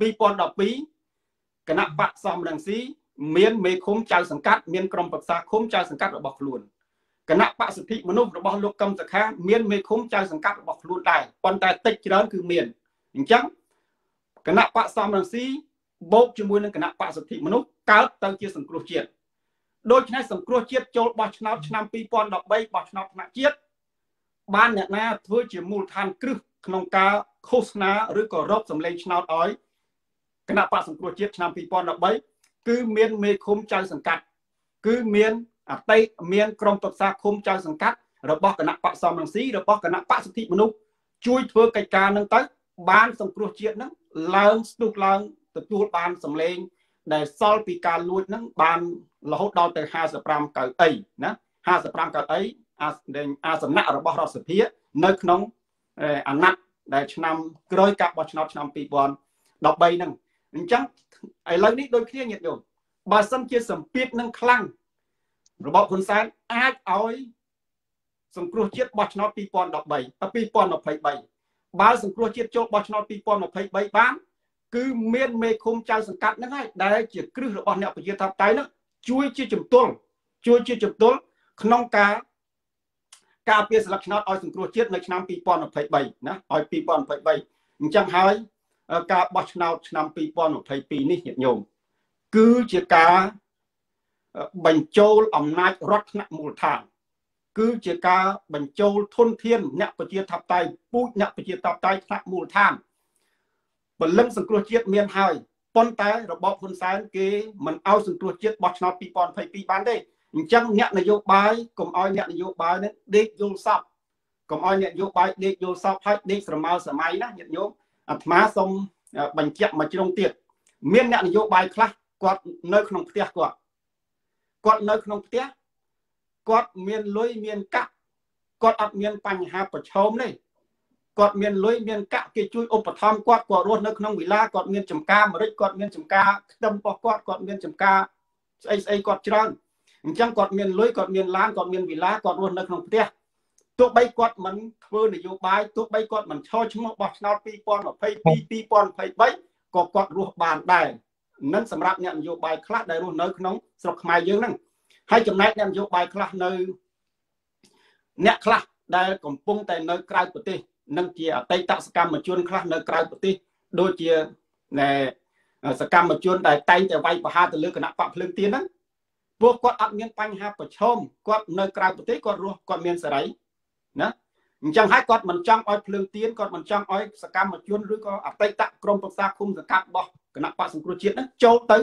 2012គណៈបកសំរងស៊ីមានមេឃុំចៅសង្កាត់មានក្រុមប្រឹក្សាឃុំចៅសង្កាត់របស់ខ្លួនគណៈបកសិទ្ធិមនុស្សរបស់លោកកឹមសុខាមានមេឃុំចៅសង្កាត់របស់ខ្លួនដែរប៉ុន្តែតិចច្រើនគឺមានអញ្ចឹងគណៈបកសំរងស៊ីបូកជាមួយនឹងគណៈបកសិទ្ធិមនុស្សកើតទៅជាសង្គ្រោះជាតិដូច្នេះសង្គ្រោះជាតិចូលបោះឆ្នោតឆ្នាំ2013បោះឆ្នោតថ្នាក់ជាតិបានអ្នកណាធ្វើជាមូលដ្ឋានគ្រឹះ ក្នុងការឃោសនាឬក៏រកសម្លេងឆ្នោតឲ្យគណៈបកសង្គ្រោះជាតិឆ្នាំ2013គឺមានមេឃុំចៅសង្កាត់ គឺមានអតីតមានក្រុមប្រឹក្សាឃុំចៅសង្កាត់របស់គណៈបកសំរងស៊ីរបស់គណៈបកសិទ្ធិមនុស្សជួយធ្វើកិច្ចការនឹងទៅ បានសង្គ្រោះជាតិនឹងឡើងស្ទុះឡើងទទួលបានសម្លេង ដែលសល់ពីការលួចហ្នឹងបានរហូតដល់ទៅ55កៅអីណា55កៅអីអាសនៈរបស់រដ្ឋសភានៅក្នុង អាណត្តិដែលឆ្នាំក្រោយការបោះឆ្នោតឆ្នាំ2013ហ្នឹងអញ្ចឹងឥឡូវនេះដូចគ្នាញាតិញោមបើសិនជាសម្ពាធនឹងខ្លាំងរបបហ៊ុនសែនអាចឲ្យសង្គ្រោះជាតិបោះឆ្នោត2013 2023បើសង្គ្រោះជាតិចូលបោះឆ្នោត2023បានគឺមានមេឃុំចៅសង្កាត់ហ្នឹងហើយដែលជាគ្រឹះរបស់អ្នកប្រជាធិបតេយ្យហ្នឹងជួយជាជំទល់ជួយជាជំទល់ក្នុងការ ការពារស្លឹកឆ្នោតឲ្យសង្គ្រោះជាតិនៅឆ្នាំ2023ណាឲ្យ2023អញ្ចឹងហើយការបោះឆ្នោតឆ្នាំ2022នេះញាតិញោមគឺជាការបញ្ចូលអំណាចរដ្ឋថ្នាក់មូលដ្ឋានគឺជាការបញ្ចូលធនធានអ្នកប្រជាធិបតេយ្យពូជអ្នកប្រជាធិបតេយ្យថ្នាក់មូលដ្ឋានពលឹងសង្គ្រោះជាតិមានហើយប៉ុន្តែរបបហ៊ុនសែនគេមិនឲ្យសង្គ្រោះជាតិបោះឆ្នោត2022បានទេ អញ្ចឹងអ្នកនយោបាយកុំឲ្យអ្នកនយោបាយនេះដេកយល់សពកុំឲ្យអ្នកនយោបាយដេកយល់សពហើយដេកស្រមើសម័យណាញាតិញោមអាត្មាសូមបញ្ជាក់មួយជ្រុងទៀតមានអ្នកនយោបាយខ្លះគាត់នៅក្នុងផ្ទះគាត់គាត់នៅក្នុងផ្ទះគាត់មានលុយមានកាក់គាត់អត់មានបញ្ហាប្រឈមទេគាត់មានលុយមានកាក់គេជួយឧបត្ថម្ភគាត់គាត់រស់នៅក្នុងវិឡាគាត់មានចំការម្រេចគាត់មានចំការខ្ទឹមរបស់គាត់គាត់មានចំការស្អីស្អីគាត់ច្រើន អញ្ចឹងគាត់មានលុយគាត់មានឡានគាត់មានវិឡាគាត់រស់នៅក្នុងផ្ទះទោះបីគាត់មិនធ្វើនយោបាយទោះបីគាត់មិនឈរឈ្មោះបោះឆ្នោត2022 2023ក៏គាត់រស់បានដែរនឹងសម្រាប់អ្នកនយោបាយខ្លះដែលរស់នៅក្នុងស្រុកខ្មែរយើងហ្នឹងហើយចំណែកអ្នកនយោបាយខ្លះនៅអ្នកខ្លះដែលកំពុងតែនៅក្រៅប្រទេសនិងជាអតីតសកម្មជនខ្លះនៅក្រៅប្រទេសដូចជាណែសកម្មជនដែលតែងតែវាយប្រហារទៅលើគណៈបកភ្លើងទៀនហ្នឹង ពួកគាត់អត់មានបញ្ហាប្រឈមគាត់នៅក្រៅប្រទេសគាត់រស់គាត់មានសេរីណាអញ្ចឹងហើយគាត់មិនចង់ឲ្យភ្លើងទៀនគាត់មិនចង់ឲ្យសកម្មជនឬក៏អតីតក្រុមប្រឹក្សាគុំសង្កាត់របស់គណៈបកសង្គ្រោះជាតិហ្នឹងចូលទៅ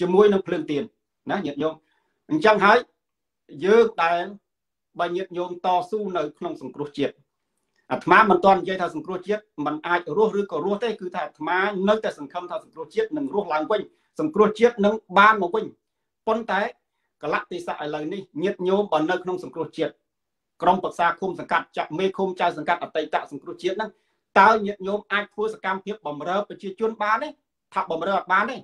ជាមួយនឹងភ្លើងទៀនណាញាតិញោមអញ្ចឹងហើយយើងដែលបើញាតិញោមតស៊ូនៅក្នុងសង្គ្រោះជាតិអាត្មាមិនទាន់និយាយថាសង្គ្រោះជាតិมันអាចរស់ឬក៏រស់ទេគឺថាអាត្មានៅតែសង្ឃឹមថាសង្គ្រោះជាតិនឹងរស់ឡើងវិញសង្គ្រោះជាតិនឹងបានមកវិញប៉ុន្តែ កលៈទេសៈឥឡូវនេះញាតញោមបើនៅក្នុងសង្គ្រោះជាតិក្រុមប្រឹក្សាឃុំសង្កាត់ចាក់មេឃុំចៅសង្កាត់អតីតសង្គ្រោះជាតិហ្នឹងតើញាតញោមអាចធ្វើសកម្មភាពបំរើប្រជាជនបានទេថាបំរើអត់បានទេ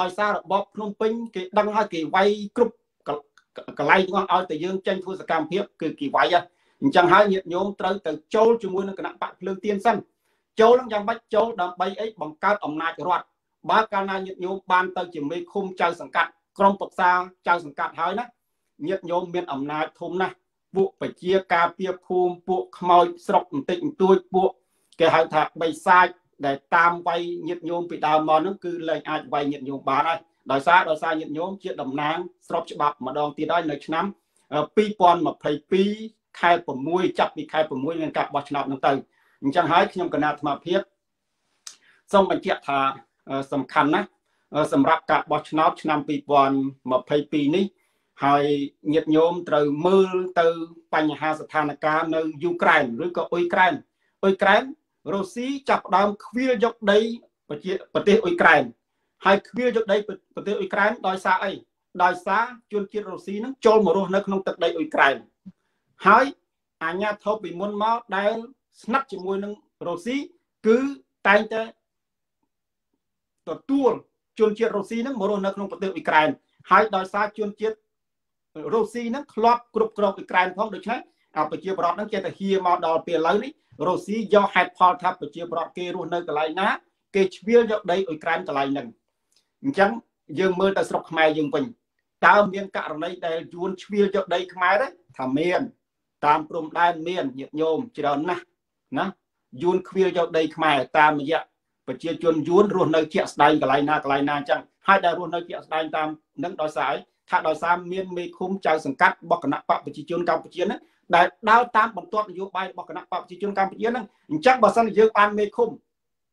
ដោយសាររបបភ្នំពេញគេដឹងហើយគេវាយគ្រប់កន្លែងទាំងអស់ឲ្យតែយើងចេញធ្វើសកម្មភាពគឺគីវាយអញ្ចឹងហើយញាតិញោមត្រូវទៅចូលជាមួយនឹងគណៈបកភ្លើងទៀនសិនចូលនឹងយ៉ាងម៉េចចូលដើម្បីអីបង្កើតអំណាចរដ្ឋបើកាលណាញាតិញោមបានទៅជាមេឃុំចៅសង្កាត់ ក្រុមប្រឹក្សាចៅសង្កាត់ហើយណាញាតិញោមមានអំណាចធំណាស់ពួកប្រជាការពារភូមិពួកខ្មោចស្រុកបន្តិចបន្តួចពួកគេហៅថាបិសាចដែលតាមវាយញាតិញោមពីដើមមកហ្នឹងគឺលែងអាចវាយញាតិញោមបានហើយដោយសារដោយសារញាតិញោមជាតំណាងស្របច្បាប់ម្ដងទៀតហើយនៅឆ្នាំ2022ខែ6ចាប់ពីខែ6មានការបោះឆ្នោតហ្នឹងទៅអញ្ចឹងហើយខ្ញុំគណៈអាត្មាភាពសូមបញ្ជាក់ថាសំខាន់ណាស់ សម្រាប់ការបោះឆ្នោតឆ្នាំ2022នេះហើយញាតិញោមត្រូវមើលទៅបញ្ហាស្ថានភាពនៅយូក្រែនឬក៏អ៊ុយក្រែនអ៊ុយក្រែនរុស្ស៊ីចាប់ផ្ដើមខ្វៀលយកដីប្រជាប្រទេសអ៊ុយក្រែនហើយខ្វៀលយកដីប្រទេសអ៊ុយក្រែនដោយសារអីដោយសារជនជាតិរុស្ស៊ីនឹងចូលមករស់នៅក្នុងទឹកដីអ៊ុយក្រែនហើយអាញាធិបពីមុនមកដែលស្និទ្ធជាមួយនឹងរុស្ស៊ីគឺតែងតែទទួល ជនជាតិរុស្ស៊ីនឹងមករស់នៅក្នុងប្រទេសអ៊ុយក្រែនហើយដោយសារជនជាតិរុស្ស៊ីនឹងធ្លាប់គ្រប់គ្រងអ៊ុយក្រែនផងដូច្នេះប្រជាប្រដ្ឋនឹងចេះតែហៀមកដល់ពេលឥឡូវនេះរុស្ស៊ីយកហេតុផលថាប្រជាប្រដ្ឋគេរស់នៅកន្លែងណាគេឈ្វាលយកដីអ៊ុយក្រែនកន្លែងហ្នឹងអញ្ចឹងយើងមើលទៅស្រុកខ្មែរយើងវិញតើមានករណីដែលយួនឈ្វាលយកដីខ្មែរទេថាមានតាមព្រំដែនមានញាតិញោមច្រើនណាស់ណាយួនខ្វៀលយកដីខ្មែរតាមរយៈ ប្រជាជនយួនរស់នៅជាក់ស្ដែងកន្លែងណាកន្លែងណាអញ្ចឹងហើយដែលរស់នៅជាក់ស្ដែងតាមនឹងដោយសារអីថាដោយសារមានមេឃុំចៅសង្កាត់របស់គណៈបកប្រជាជនកម្ពុជាហ្នឹងដែលដើរតាមបន្ទាត់នយោបាយរបស់គណៈបកប្រជាជនកម្ពុជាហ្នឹងអញ្ចឹងបើសិនជាយើងបានមេឃុំ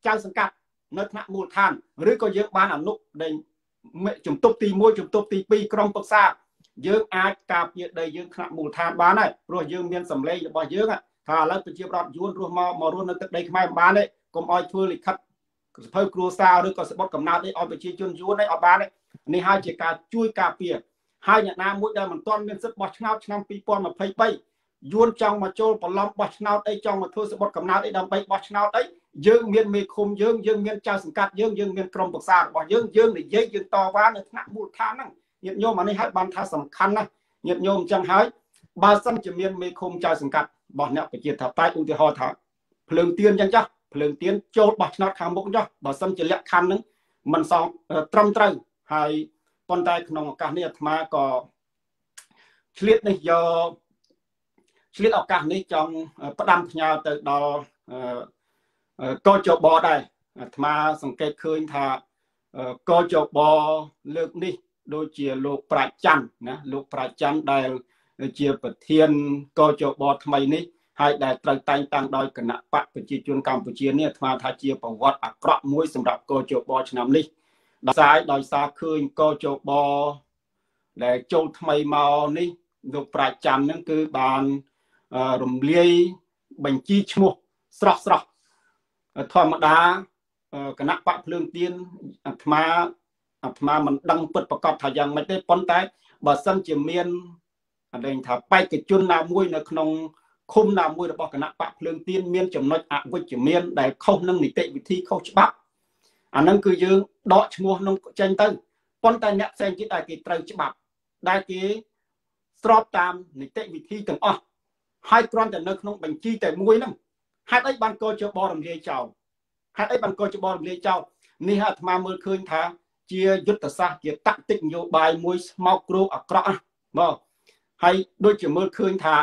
ចៅសង្កាត់នៅថ្នាក់មូលដ្ឋានឬក៏យើងបានអនុដែលជំទប់ទី1ជំទប់ទី2ក្រុមប្រឹក្សាយើងអាចការពារដីយើងថ្នាក់មូលដ្ឋានបានហើយព្រោះយើងមានសម្លេងរបស់យើងថាឥឡូវប្រជាប្រដ្ឋយួនរស់មកមករស់នៅទឹកដីខ្មែរមិនបានទេកុំឲ្យធ្វើលិខិត សភៅគ្រួសារឬក៏សបុតកំណត់អីឲ្យប្រជាជនយួនអីអត់បានទេនេះហើយជាការជួយការពារហើយអ្នកណាមួយដែលមិនទាន់មានសិទ្ធិបោះឆ្នោតឆ្នាំ2023យួនចង់មកចូលប្រឡំបោះឆ្នោតអីចង់មកធ្វើសបុតកំណត់អីដើម្បីបោះឆ្នោតអីយើងមានមេឃុំយើងយើងមានចៅសង្កាត់យើងយើងមានក្រុមប្រឹក្សារបស់យើងយើងនិយាយយើងតវ៉ានៅថ្នាក់មូលដ្ឋានហ្នឹងញាតិញោមអានេះហើយបានថាសំខាន់ណាស់ញាតិញោមអញ្ចឹងហើយបើសិនជាមានមេឃុំចៅសង្កាត់របស់អ្នកប្រជាធិបតេយ្យឧទាហរណ៍ថាភ្លើងទៀនអញ្ចឹងចាស់ ភ្លើងទៀនចូលបោះឆ្នោតខាងមុខចុះបើសិនជាលក្ខខណ្ឌហ្នឹងมันសមត្រឹមត្រូវហើយប៉ុន្តែក្នុងឱកាសនេះអាត្មាក៏ឆ្លៀតនេះយកឆ្លៀតឱកាសនេះចង់ផ្ដាំផ្ញើទៅដល់កោជបដែរអាត្មាសង្កេតឃើញថាកោជបលើកនេះដូចជាលោកប្រាជ្ញច័ន្ទណាលោកប្រាជ្ញច័ន្ទដែលជាប្រធានកោជបថ្មីនេះ ហើយដែលត្រូវតែងតាំងដោយគណៈបកប្រជាជនកម្ពុជានេះអាត្មាថាជាប្រវត្តិអាក្រក់មួយសម្រាប់កោជបឆ្នាំនេះដោយសារដោយសារឃើញកោជបដែលចូលថ្មីមកនេះលោកប្រាជ្ញច័ន្ទហ្នឹងគឺបានរំលាយបញ្ជីឈ្មោះស្រស់ស្រស់ធម្មតាគណៈបកភ្លើងទៀនអាត្មាអាត្មាមិនដឹងពិតប្រកបថាយ៉ាងម៉េចទេប៉ុន្តែបើសិនជាមានអដែងថាបេក្ខជនណាមួយនៅក្នុង ឃុំណាមួយរបស់គណៈបកភ្លើងទៀនមានចំណុចអវិជ្ជមានដែលខុសនឹងនីតិវិធីខុសច្បាប់អាហ្នឹងគឺយើងដកឈ្មោះនឹងចេញទៅប៉ុន្តែអ្នកផ្សេងទៀតដែលគេត្រូវច្បាប់ដែលគេស្របតាមនីតិវិធីទាំងអស់ហើយគ្រាន់តែនៅក្នុងបញ្ជីតែមួយហ្នឹងហេតុអីបានកោជបរំលាយចោលហេតុអីបានកោជបរំលាយចោលនេះអាត្មាមើលឃើញថា ជាយុទ្ធសាស្ត្រជាតាក់ទិកនយោបាយមួយស្មោកគ្រោកអាក្រក់មកហើយដូចជាមើលឃើញថា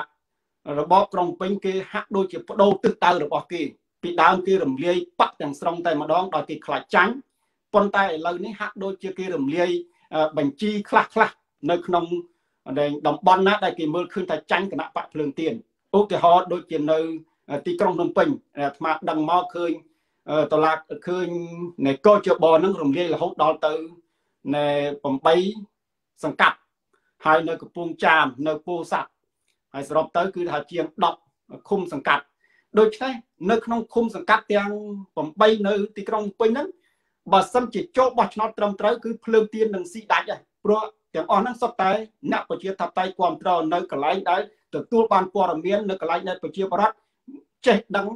របបក្រុងពេញគេហាក់ដូចជាបដូរទិសដៅរបស់គេពីដើមគេរំលាយបាក់ទាំងស្រុងតែម្ដងដល់គេខ្លាចចាញ់ប៉ុន្តែឥឡូវនេះហាក់ដូចជាគេរំលាយបញ្ជីខ្លះខ្លះនៅក្នុងតំបន់ណាដែលគេមើលឃើញថាចាញ់គណៈបកភ្លើងទៀនឧទាហរណ៍ដូចជានៅទីក្រុងភ្នំពេញអាត្មាដឹងមកឃើញតឡាឃើញនៃកោជបនឹងរំលាយរហូតដល់ទៅនៃ8សង្កាត់ហើយនៅកំពង់ចាមនៅពោធិ៍សាត់ ហើយសរុបទៅគឺថាជាង10ឃុំសង្កាត់ដូច្នេះនៅក្នុងឃុំសង្កាត់ទាំង8នៅទីក្រុងពេញហ្នឹងបើសិនជាចូលបោះឆ្នោតត្រឹមត្រូវគឺភ្លើងទៀននឹងស៊ីដាច់ហើយព្រោះទាំងអស់ហ្នឹងសុទ្ធតែអ្នកប្រជាធិបតេយ្យគ្រប់គ្រងនៅកន្លែងដែលទទួលបានព័ត៌មាននៅកន្លែងដែលប្រជាប្រដ្ឋចេះដឹង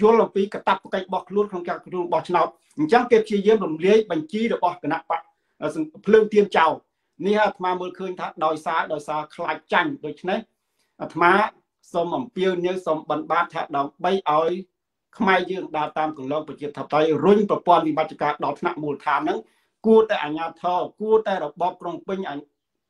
យល់អំពីកតាបកិច្ចរបស់ខ្លួនក្នុងការទទួលបោះឆ្នោតអញ្ចឹងគេព្យាយាមរំលាយបញ្ជីរបស់គណៈបកភ្លើងទៀនចោលនេះអាត្មាមើលឃើញថាដោយសារដោយសារខ្លាចចាញ់ដូច្នេះ អាត្មាសូមអំពាវនាវសូមបណ្បាតថាដើម្បីឲ្យខ្មែរយើងដើរតាមកន្លងប្រជាធិបតេយ្យរុញប្រព័ន្ធវិបត្តិការដល់ថ្នាក់មូលដ្ឋានហ្នឹងគួរតែអាជ្ញាធរគួរតែរបបក្រុងពេញ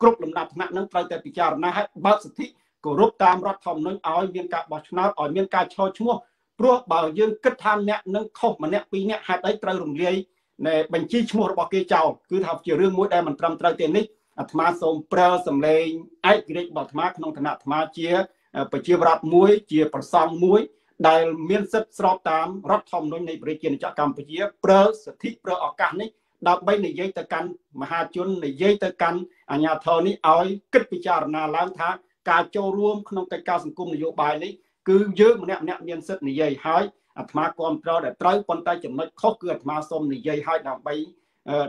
គ្រប់លំដាប់ថ្នាក់ហ្នឹងត្រូវតែពិចារណាឲ្យបើកសិទ្ធិគោរពតាមរដ្ឋធម្មនុញ្ញឲ្យមានការបោះឆ្នោតឲ្យមានការឈរឈ្មោះព្រោះបើយើងគិតថាអ្នកនឹងខុសម្នាក់ពីរនាក់ហេតុអីត្រូវរំលាយនៃបញ្ជីឈ្មោះរបស់គេចោលគឺថាជារឿងមួយដែលមិនត្រឹមត្រូវទេនេះ អាត្មាសូមប្រើសម្លេងឯករាជ្យរបស់អាត្មាក្នុងឋានៈអាត្មាជា ប្រជាប្រដ្ឋមួយ ជាប្រសង់មួយ ដែលមានសិទ្ធិស្របតាមរដ្ឋធម្មនុញ្ញនៃប្រជាណាចក្រកម្ពុជាប្រើសិទ្ធិប្រើឱកាសនេះដើម្បីនិយាយទៅកាន់មហាជននិយាយទៅកាន់អាជ្ញាធរនេះឲ្យគិតពិចារណាឡើងថាការចូលរួមក្នុងកិច្ចការសង្គមនយោបាយនេះគឺយើងម្នាក់ម្នាក់មានសិទ្ធិនិយាយហើយអាត្មាគ្រប់គ្រងដែលត្រូវប៉ុន្តែចំណុចខុសគឺអាត្មាសូមនិយាយឲ្យដើម្បី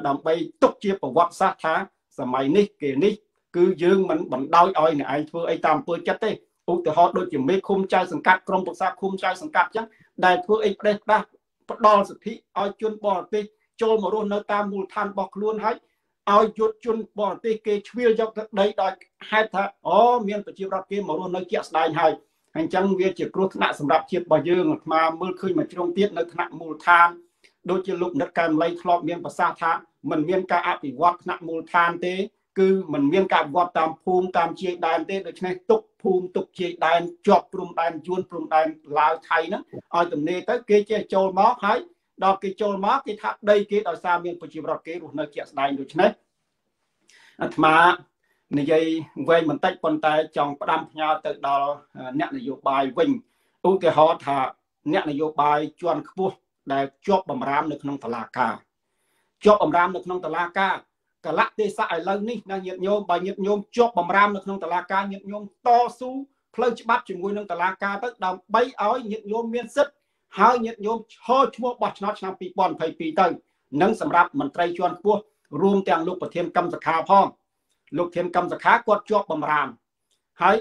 ដើម្បីទុកជាប្រវត្តិសាស្ត្រថា សម័យនេះគេនេះគឺយើងមិនបណ្ដោយឲ្យអ្នកឯងធ្វើអីតាមអំពើចិត្តទេឧទាហរណ៍ដូចជាមេឃុំចៅសង្កាត់ក្រុមប្រឹក្សាឃុំចៅសង្កាត់អញ្ចឹងដែលធ្វើអីផ្ដេសផ្ដាស់ផ្ដល់សិទ្ធិឲ្យជនបរទេសចូលមករស់នៅតាមមូលដ្ឋានរបស់ខ្លួនហើយឲ្យយុទ្ធជនបរទេសគេឆ្វៀលយកទឹកដីដោយហេតុថាអូមានប្រជាប្រដ្ឋគេមករស់នៅជាក់ស្ដែងហើយអញ្ចឹងវាជាគ្រោះថ្នាក់សម្រាប់ជាតិរបស់យើងអាត្មាមើលឃើញមួយជ្រុងទៀតនៅថ្នាក់មូលដ្ឋាន ដូចជាលោកនិតកែមលីធ្លាប់មានប្រសាសន៍ថាมันមានការអភិវឌ្ឍថ្នាក់មូលដ្ឋានទេគឺมันមានការវិវត្តតាមភូមិតាមជាយដែនទេដូច្នេះទុកភូមិទុកជាយដែនជាប់ព្រំដែនយួនព្រំដែនឡាវថៃហ្នឹងឲ្យទំនេរទៅគេចេះចូលមកហើយដល់គេចូលមកគេថាដីគេដោយសារមានប្រជាប្រដ្ឋគេរស់នៅជាក់ស្ដែងដូច្នេះអាត្មានិយាយវែងបន្តិចប៉ុន្តែចង់ផ្ដាំផ្ញើទៅដល់អ្នកនយោបាយវិញឧទាហរណ៍ថាអ្នកនយោបាយជាន់ខ្ពស់ ដែលជាប់បំរាមនៅក្នុងតឡាការជាប់បំរាមនៅក្នុងតឡាការកលៈទេសៈឥឡូវនេះណាញាតិញោមបើញាតិញោមជាប់បំរាមនៅក្នុងតឡាការញាតិញោមតស៊ូផ្លូវច្បាប់ជាមួយនឹងតឡាការទៅដើម្បីឲ្យញាតិញោមមានសិទ្ធិហើយញាតិញោមឈរឈ្មោះបោះឆ្នោតឆ្នាំ2022ទៅនឹងសម្រាប់មន្ត្រីជាន់ខ្ពស់រួមទាំងលោកប្រធានកម្មសខាផងលោកធានកម្មសខាគាត់ជាប់បំរាមហើយ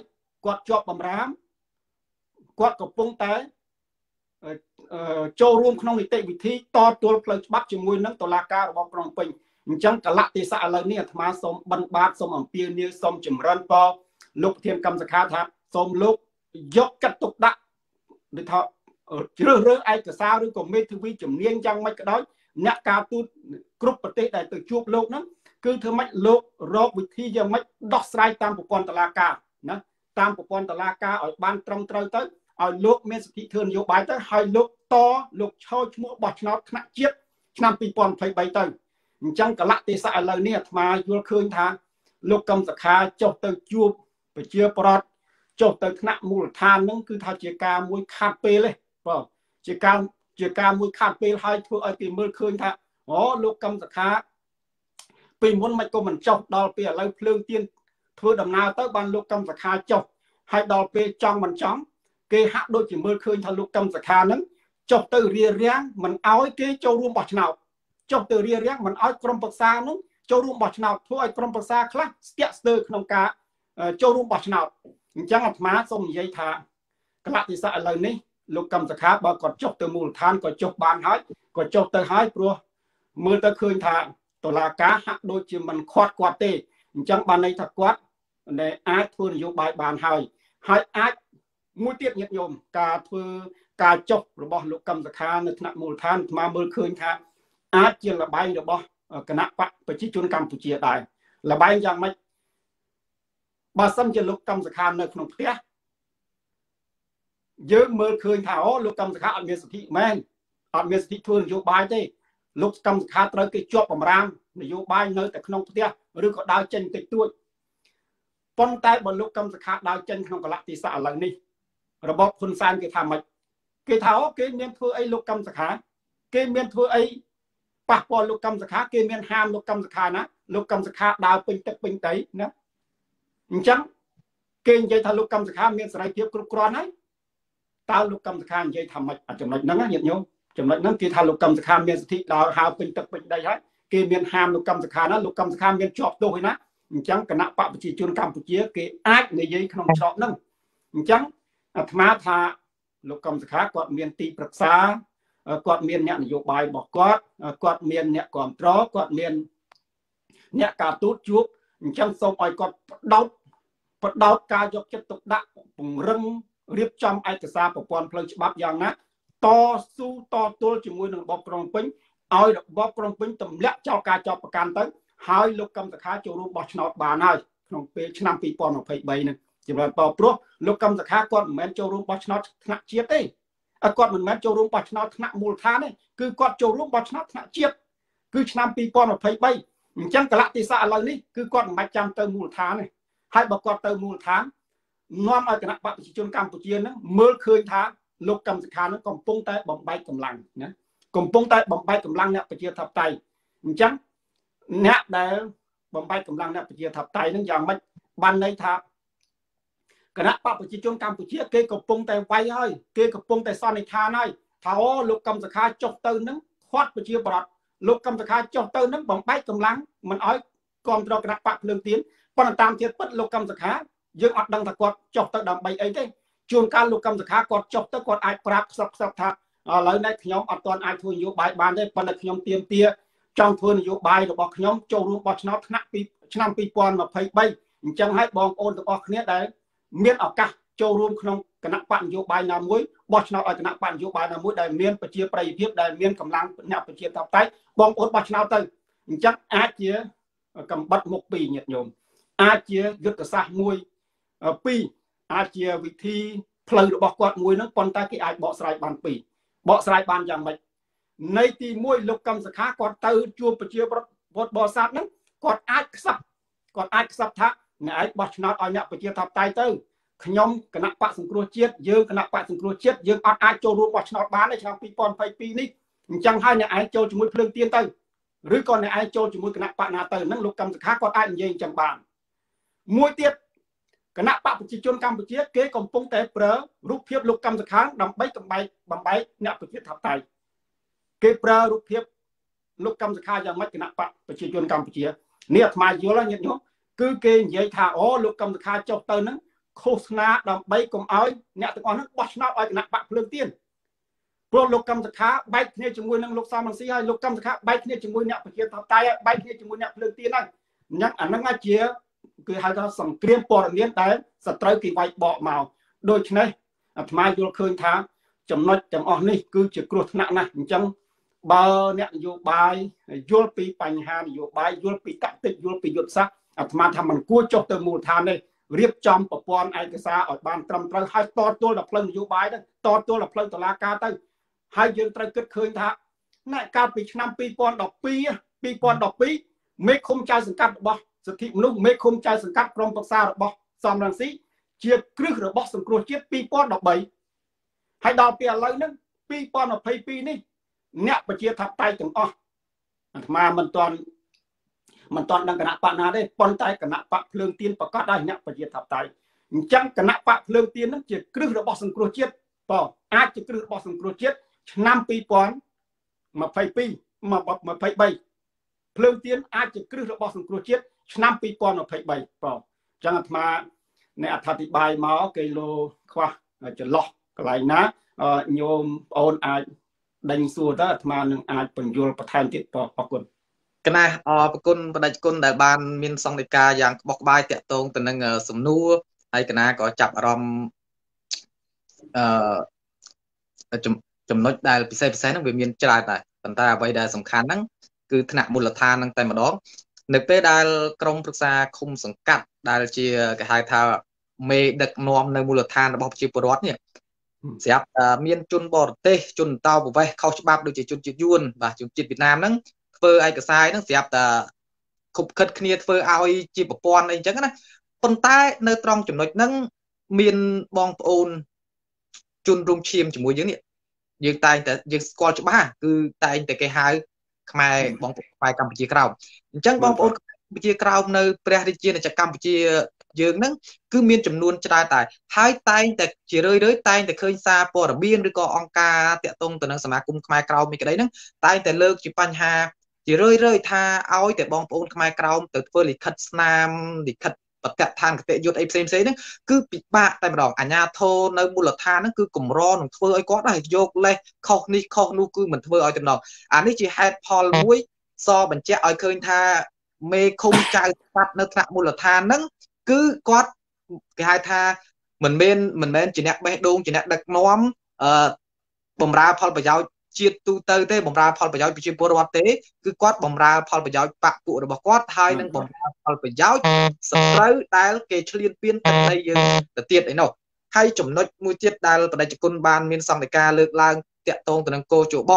គាត់ជាប់បំរាមគាត់កំពុងតែ ចូលរួមក្នុងនីតិវិធីតទល់ផ្លូវច្បាប់ជាមួយនឹងតុលាការរបស់ក្រុងពេញអញ្ចឹងកលៈទេសៈឥឡូវនេះអាត្មាសូមបិណ្ឌបាតសូមអំពាវនាវសូមចម្រើនពរលោកប្រធានកម្មសខាថាសូមលោកយកកាត់ទុកដាក់ដូចថាជ្រើសរើសឯកសារឬក៏មេធាវីជំនាញយ៉ាងម៉េចក៏ដោយអ្នកការទូតគ្រប់ប្រទេសដែលទៅជួបលោកហ្នឹងគឺធ្វើម៉េចលោករកវិធីយ៉ាងម៉េចដោះស្រាយតាមប្រព័ន្ធតុលាការណាតាមប្រព័ន្ធតុលាការឲ្យបានត្រឹមត្រូវទៅ ឲ្យលោកមានសិទ្ធិធ្វើនយោបាយទៅហើយលោកតលោកឈរឈ្មោះបោះឆ្នោតថ្នាក់ជាតិឆ្នាំ2023ទៅអញ្ចឹងកលៈទេសៈឥឡូវនេះអាត្មាយល់ឃើញថា លោកកឹមសខាចុះទៅជួបប្រជាប្រដ្ឋចុះទៅថ្នាក់មូលដ្ឋានហ្នឹងគឺថាជាការមួយខាត់ពេលទេបងជាការជាការមួយខាត់ពេលហើយធ្វើឲ្យគេមើលឃើញថាអូលោកកឹមសខាពីមុនមិនក៏មិនចុះដល់ពេលឥឡូវភ្លើងទៀនធ្វើដំណើរទៅបានលោកកឹមសខាចុះហើយដល់ពេលចង់មិនចង់ គេហាក់ដូចជាមើលឃើញថាលោកកឹមសខាហ្នឹងចុះទៅរៀបរៀងមិនអោយគេចូលរួមបោះឆ្នោតចុះទៅរៀបរៀងមិនអោយក្រុមប្រឹក្សានោះចូលរួមបោះឆ្នោតធ្វើឲ្យក្រុមប្រឹក្សាខ្លះស្ទាក់ស្ទើរក្នុងការចូលរួមបោះឆ្នោតអញ្ចឹងអាត្មាសូមនិយាយថាកលៈទេសៈឥឡូវនេះលោកកម្មសខាបើគាត់ចុះទៅមូលដ្ឋានក៏ចុះបានហើយក៏ចុះទៅហើយព្រោះមើលទៅឃើញថាតឡាការហាក់ដូចជាមិនខាត់គាត់ទេអញ្ចឹងបានន័យថាគាត់ដែលអាចធ្វើនយោបាយបានហើយហើយអាច មួយទៀតញាតិញោមការធ្វើការចុះរបស់លោកកម្មសខានៅថ្នាក់មូលដ្ឋានអាត្មាមើលឃើញថាអាចជាលបែងរបស់គណៈបកប្រជាជនកម្ពុជាដែរលបែងយ៉ាងម៉េចបើសិនជាលោកកម្មសខានៅក្នុងផ្ទះយើងមើលឃើញថាអូលោកកម្មសខាអត់មានសិទ្ធិមែនអត់មានសិទ្ធិធ្វើនយោបាយទេលោកកម្មសខាត្រូវគេជាប់បំរាមនយោបាយនៅតែក្នុងផ្ទះឬក៏ដើរចេញតិចតួចប៉ុន្តែបើលោកកម្មសខាដើរចេញក្នុងកលៈទេសៈឥឡូវនេះ របបហ៊ុនសែនគេថាម៉េចគេថាអូគេមានធ្វើអីលោកកម្មសខាគេមានធ្វើអីប៉ះពាល់លោកកម្មសខាគេមានហាមលោកកម្មសខាណាលោកកម្មសខាដើរពេញទឹកពេញដីណាអញ្ចឹងគេនិយាយថាលោកកម្មសខាមានសេរីភាពគ្រប់គ្រាន់ហើយតើលោកកម្មសខានិយាយថាម៉េចចំណុចហ្នឹងញាតិញោមចំណុចហ្នឹងគេថាលោកកម្មសខាមានសិទ្ធិដើរហើពេញទឹកពេញដីហើយគេមានហាមលោកកម្មសខាណាលោកកម្មសខាមានជាប់ទោសហើយណាអញ្ចឹងគណៈបកប្រជាជនកម្ពុជា គេអាចនិយាយក្នុងច្រកហ្នឹងអញ្ចឹង អាត្មាថាលោកកម្មសខាគាត់មានទីប្រឹក្សាគាត់មានអ្នកនយោបាយរបស់គាត់គាត់មានអ្នកគ្រប់គ្រងគាត់មានអ្នកការទូតជួបអញ្ចឹងសូមឲ្យគាត់បដោតបដោតការយកចិត្តទុកដាក់ពង្រឹងរៀបចំឯកសារប្រព័ន្ធផ្លូវច្បាប់យ៉ាងណាតស៊ូតទល់ជាមួយនឹងរបបក្រុងពេញឲ្យរបបក្រុងពេញទម្លាក់ចោលការចោទប្រកាន់ទៅហើយលោកកឹមសុខាចូលរួមបោះឆ្នោតបានហើយក្នុងពេលឆ្នាំ2023នឹង ចម្រើនតព្រោះលោកកឹមសុខាគាត់មិនមែនចូលរួមបោះឆ្នោតថ្នាក់ជាតិទេគាត់មិនមែនចូលរួមបោះឆ្នោតថ្នាក់មូលដ្ឋានទេគឺគាត់ចូលរួមបោះឆ្នោតថ្នាក់ជាតិគឺឆ្នាំ2023អញ្ចឹងកលៈទេសៈឥឡូវនេះគឺគាត់មិនបាច់ចាំទៅមូលដ្ឋានទេហើយបើគាត់ទៅមូលដ្ឋាននាំឲ្យគណៈបកប្រជាជនកម្ពុជានឹងមើលឃើញថាលោកកឹមសុខានឹងកំពុងតែបំបែកកម្លាំងណាកំពុងតែបំបែកកម្លាំងអ្នកប្រជាធិបតេយ្យអញ្ចឹងអ្នកដែលបំបែកកម្លាំងអ្នកប្រជាធិបតេយ្យនឹងយ៉ាងម៉េចបានន័យថា គណៈបកប្រជាជនកម្ពុជា គេកំពុងតែវាយហើយគេកំពុងតែសន្និដ្ឋានហើយថាអូលោកកឹមសុខាចុះទៅនឹងខាត់ប្រជាប្រដ្ឋលោកកឹមសុខាចុះទៅនឹងបំបែកកម្លាំងមិនឲ្យគ្រប់គ្រងគណៈបកភ្លើងទៀនប៉ុន្តែតាមទៀតពិតលោកកឹមសុខាយើងអត់ដឹងថាគាត់ចុះទៅដើម្បីអីទេជួនកាលលោកកឹមសុខាគាត់ចុះទៅគាត់អាចប្រាប់ខ្សឹបខ្សឹបថាឥឡូវនេះខ្ញុំអត់ទាន់អាចធ្វើនយោបាយបានទេប៉ុន្តែខ្ញុំទៀមទាចង់ធ្វើនយោបាយរបស់ខ្ញុំចូលរួមបោះឆ្នោតថ្នាក់ពីឆ្នាំ2023អញ្ចឹងហើយបងប្អូនទាំងអស់គ្នាដែល មានឱកាសចូលរួមក្នុងគណៈបកនយោបាយណាមួយបោះឆ្នោតឲ្យគណៈបកនយោបាយណាមួយដែលមានប្រជាប្រិយភាពដែលមានកម្លាំងអ្នកប្រជាធិបតេយ្យបងប្អូនបោះឆ្នោតទៅអញ្ចឹងអាចជាកំបិតមុខពីរញាតិញោមអាចជាយុទ្ធសាស្ត្រមួយពីរអាចជាវិធីផ្លូវរបស់គាត់មួយហ្នឹងប៉ុន្តែគេអាចបកស្រាយបានពីរបកស្រាយបានយ៉ាងម៉េចនៃទី1លោកកឹមសខាគាត់ទៅជួបប្រជាពលរដ្ឋបរិស័ទហ្នឹងគាត់អាចខ្សឹបគាត់អាចខ្សឹបថា អ្នកឯងបោះឆ្នោតឲ្យអ្នកប្រជាធិបតេយ្យទៅខ្ញុំគណៈបកសង្គ្រោះជាតិយើងគណៈបកសង្គ្រោះជាតិយើងអត់អាចចូលរួមបោះឆ្នោតបានទេឆ្នាំ2022នេះអញ្ចឹងហើយអ្នកឯងចូលជាមួយភ្លើងទៀនទៅឬក៏អ្នកឯងចូលជាមួយគណៈបកណាទៅហ្នឹងលោកកម្មសខាគាត់អាចនិយាយអញ្ចឹងបានមួយទៀតគណៈបកប្រជាជនកម្ពុជាគេកំពុងតែប្រើរូបភាពលោកកម្មសខាដើម្បីកំបែកបំបែកអ្នកប្រជាធិបតេយ្យគេប្រើរូបភាពលោកកម្មសខាយ៉ាងម៉េចគណៈបកប្រជាជនកម្ពុជានេះអាត្មាយល់ញាតិញោម គឺគេនិយាយថាអូលោកកម្មសខាចុះទៅហ្នឹងឃោសនាដើម្បីកុំឲ្យអ្នកទាំងអស់ហ្នឹងបោះឆ្នោតឲ្យគណៈបកភ្លើងទៀនព្រោះលោកកម្មសខាបែកគ្នាជាមួយនឹងលោកសំរងស៊ីហើយលោកកម្មសខាបែកគ្នាជាមួយអ្នកប្រជាធិបតេយ្យបែកគ្នាជាមួយអ្នកភ្លើងទៀនហើយអញ្ចឹងអាហ្នឹងជាគឺហៅថាសង្គ្រាមព័ត៌មានដែលសត្រូវគេវាយបកមកដូច្នេះអាត្មាយល់ឃើញថាចំណុចទាំងអស់នេះគឺជាគ្រោះថ្នាក់ណាស់អញ្ចឹងបើអ្នកនយោបាយយល់ពីបញ្ហានយោបាយយល់ពីតតិចយល់ពីយុទ្ធសាស្ត្រ អាត្មាថាมันគួរចុះទៅមូលដ្ឋាននេះរៀបចំប្រព័ន្ធឯកសារឲ្យបានត្រឹមត្រូវហើយតទល់ដល់ផ្លូវនយោបាយទៅតទល់ដល់ផ្លូវតុលាការទៅហើយយើងត្រូវគិតឃើញថាណែកាលពីឆ្នាំ2012 2012មេឃុំចៅសង្កាត់របស់សិទ្ធិមនុស្សមេឃុំចៅសង្កាត់ក្រមប្រឹក្សារបស់សំរងស៊ីជាគ្រឹះរបស់សង្គ្រោះជាតិ2013ហើយដល់ពេលឥឡូវហ្នឹង2022នេះអ្នកប្រជាធិបតេយ្យទាំងអស់អាត្មាមិនទាន់ មិនទាន់ដឹងគណៈបកណាទេប៉ុន្តែគណៈបកភ្លើងទៀនប្រកាសឲ្យអ្នកប្រជាធិបតេយ្យអញ្ចឹងគណៈបកភ្លើងទៀនហ្នឹងជាគ្រឹះរបស់សង្គ្រោះជាតិបងអាចជាគ្រឹះរបស់សង្គ្រោះជាតិឆ្នាំ2022 23ភ្លើងទៀនអាចជាគ្រឹះរបស់សង្គ្រោះជាតិឆ្នាំ2023បងអញ្ចឹងអាត្មាអ្នកអធិប្បាយមកគេលោខ្វះចន្លោះកន្លែងណាញោមប្អូនអាចដេញសួរទៅអាត្មានឹងអាចបញ្យល់បន្ថែមទៀតបងអរគុណ កណាអរគុណបដិគុណដែលបានមានសង្កេតការយ៉ាងក្បោះក្បាយតាក់ទងទៅនឹងសំណួរហើយកណាក៏ចាប់អារម្មណ៍អឺចំណុចដែលពិសេសពិសេសហ្នឹងវាមានច្រើនដែរប៉ុន្តែអ្វីដែលសំខាន់ហ្នឹងគឺថ្នាក់មូលដ្ឋានហ្នឹងតែម្ដងនៅពេលដែលក្រមប្រឹក្សាឃុំសង្កាត់ដែលជាគេហៅថាមេដឹកនាំនៅមូលដ្ឋានរបស់ប្រជាពលរដ្ឋនេះស្រាប់តែមានជនបរទេសជនតោប្រវេសខុសច្បាប់ដូចជាជនជាតិយួនបាទជនជាតិវៀតណាមហ្នឹង ធ្វើឯកសារហ្នឹងស្រាប់តែគប់ខិតគ្នាធ្វើឲ្យជាប្រព័ន្ធអីចឹងណាប៉ុន្តែនៅត្រង់ចំណុចហ្នឹងមានបងប្អូនជនរួមឈាមជាមួយយើងនេះយើងតែងតែយើងស្គាល់ច្បាស់គឺតែងតែគេហៅខ្មែរបងប្អូនខ្មែរកម្ពុជាក្រោមអញ្ចឹងបងប្អូនកម្ពុជាក្រោមនៅព្រះរាជាណាចក្រកម្ពុជាយើងហ្នឹងគឺមានចំនួនច្រើនតែហើយតែងតែជារឿយរឿយតែងតែឃើញសារព័ត៌មានឬក៏អង្គការតាក់ទងទៅនឹងសមាគមខ្មែរក្រោមមីក្តីហ្នឹងតែងតែលើកជាបញ្ហា ជារឿយរឿយថាឲ្យតែបងប្អូនខ្មែរក្រោមទៅធ្វើលិខិតស្នាមលិខិតបកឋានគតិយុត្តអីផ្សេងផ្សេងហ្នឹងគឺពិបាកតែម្ដងអាញាធរនៅមូលដ្ឋានហ្នឹងគឺកម្រនឹងធ្វើឲ្យគាត់ដែរយកលេសខុសនេះខុសនោះគឺមិនធ្វើឲ្យតែម្ដងអានេះជាហេតុផលមួយសបញ្ជាក់ឲ្យឃើញថាមេឃុំចៅស្ដាប់នៅថ្នាក់មូលដ្ឋានហ្នឹងគឺគាត់គេហៅថាមិនមែនមិនមែនជាអ្នកបេះដូងជាអ្នកដឹកនាំអឺបំរើផលប្រយោជន៍ ជាតិទូទៅទេបំរើផលប្រយោជន៍ប្រជាពលរដ្ឋទេគឺគាត់បំរើផលប្រយោជន៍បកពួករបស់គាត់ហើយនឹងបំរើផលប្រយោជន៍សត្រូវដែលគេឆ្លៀនពៀនទឹកដីយើងទៅទៀតឯនោះហើយចំណុចមួយទៀតដែលបដិជគុណបានមានសង្កេតការលើកឡើងតាក់ទងទៅនឹងគោជប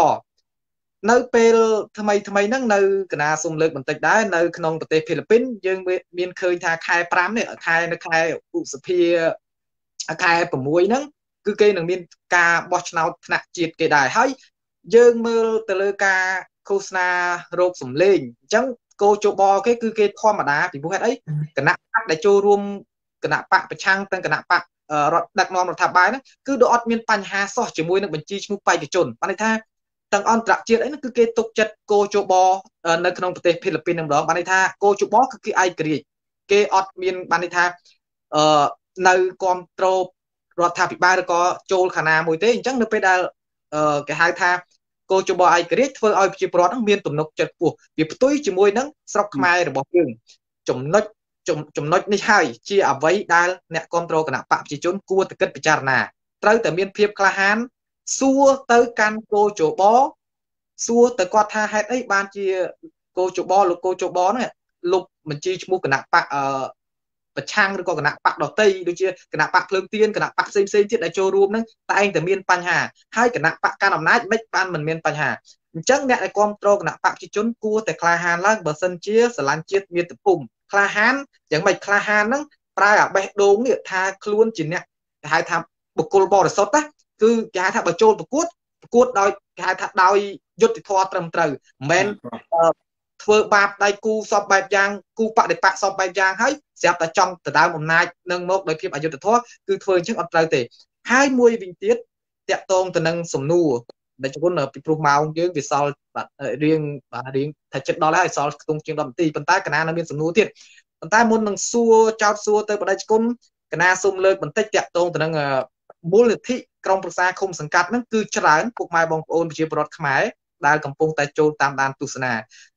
នៅពេលថ្មីថ្មីហ្នឹងនៅកណាសុំលើកបន្តិចដែរនៅក្នុងប្រទេសហ្វីលីពីនយើងមានឃើញថាខែ5នេះខែនៅខែឧសភាខែ6ហ្នឹងគឺគេនឹងមានការបោះឆ្នោតថ្នាក់ជាតិគេដែរហើយ យើងមើលទៅលើការឃោសនារោគសម្លេងអញ្ចឹងគោជបគេគឺគេធម្មតាពីព្រោះហេតុអីគណៈបកដែលចូលរួមគណៈបកប្រឆាំងទាំងគណៈបករដ្ឋដឹកនាំរដ្ឋាភិបាលហ្នឹងគឺដូចអត់មានបញ្ហាសោះជាមួយនឹងបញ្ជីឈ្មោះបេក្ខជនបានន័យថាទាំងអន្តរជាតិអីហ្នឹងគឺគេទុកចិត្តគោជបនៅក្នុងប្រទេសហ្វីលីពីននឹងម្ដងបានន័យថាគោជបគឺគេឯករាជ្យគេអត់មានបានន័យថាអឺនៅគ្រប់គ្រងរដ្ឋាភិបាលឬក៏ចូលខាងណាមួយទេអញ្ចឹងនៅពេលដែលគេហៅថា គោលជំបឯករាជ្យធ្វើឲ្យប្រជាពលរដ្ឋនឹងមានទំនុកចិត្តខ្ពស់វាផ្ទុយជាមួយនឹងស្រុកខ្មែររបស់យើងចំណុចចំណុចនេះហើយជាអ្វីដែលអ្នកគ្រប់គ្រងគណៈបកប្រជាជនគួរតែគិតពិចារណាត្រូវតែមានភាពក្លាហានសួរទៅកាន់គោជបសួរទៅគាត់ថាហេតុអីបានជាគោជបលោកគោជបហ្នឹងលោកបញ្ជីឈ្មោះគណៈបកអឺ ប្រឆាំងឬក៏គណៈបកដតីដូចជាគណៈបកភ្លើងទៀនគណៈបកផ្សេងផ្សេងទៀតដែលចូលរួមនឹងតែងតែមានបញ្ហាហើយគណៈបកកាន់អំណាចមិនបានមិនមានបញ្ហាអញ្ចឹងអ្នកដែលគ្រប់គ្រងគណៈបកប្រជាជនគួរតែក្លាហានឡើងបើសិនជាស្រឡាញ់ជាតិមាតុភូមិក្លាហានយ៉ាងម៉េចក្លាហានហ្នឹងប្រើអាបេះដូងនេះថាខ្លួនជាអ្នកគេហៅថាបុគ្គលបរិសុទ្ធណាគឺគេហៅថាបើចូលប្រកួតប្រកួតដោយគេហៅថាដោយយុត្តិធម៌ត្រឹមត្រូវមិនមែន ធ្វើបាបដៃគូសពបែបយ៉ាងគូបដិបកសពបែបយ៉ាងហើយស្រាប់តែចង់ដណ្ដើមអំណាចនឹងមកដោយភាពអយុត្តិធម៌គឺធ្វើអញ្ចឹងអត់ត្រូវទេហើយមួយវិញទៀតតាក់ទងទៅនឹងសំណួរដែលជគុណពីព្រោះម៉ោងយើងវាសល់បាទរៀងបាទរៀងថាចិត្តដល់ហើយសល់ខ្ទង់ជាង10នាទីប៉ុន្តែកណានៅមានសំណួរទៀតប៉ុន្តែមុននឹងសួរចោតសួរទៅបដិជគុណកណាសូមលើកបន្តិចតាក់ទងទៅនឹងមូលនិធិក្រមប្រឹក្សាឃុំសង្កាត់ហ្នឹងគឺច្រើនពុកម៉ែបងប្អូនប្រជាពលរដ្ឋខ្មែរ ដែលកំពុងតែចូលតាមដានទស្សនា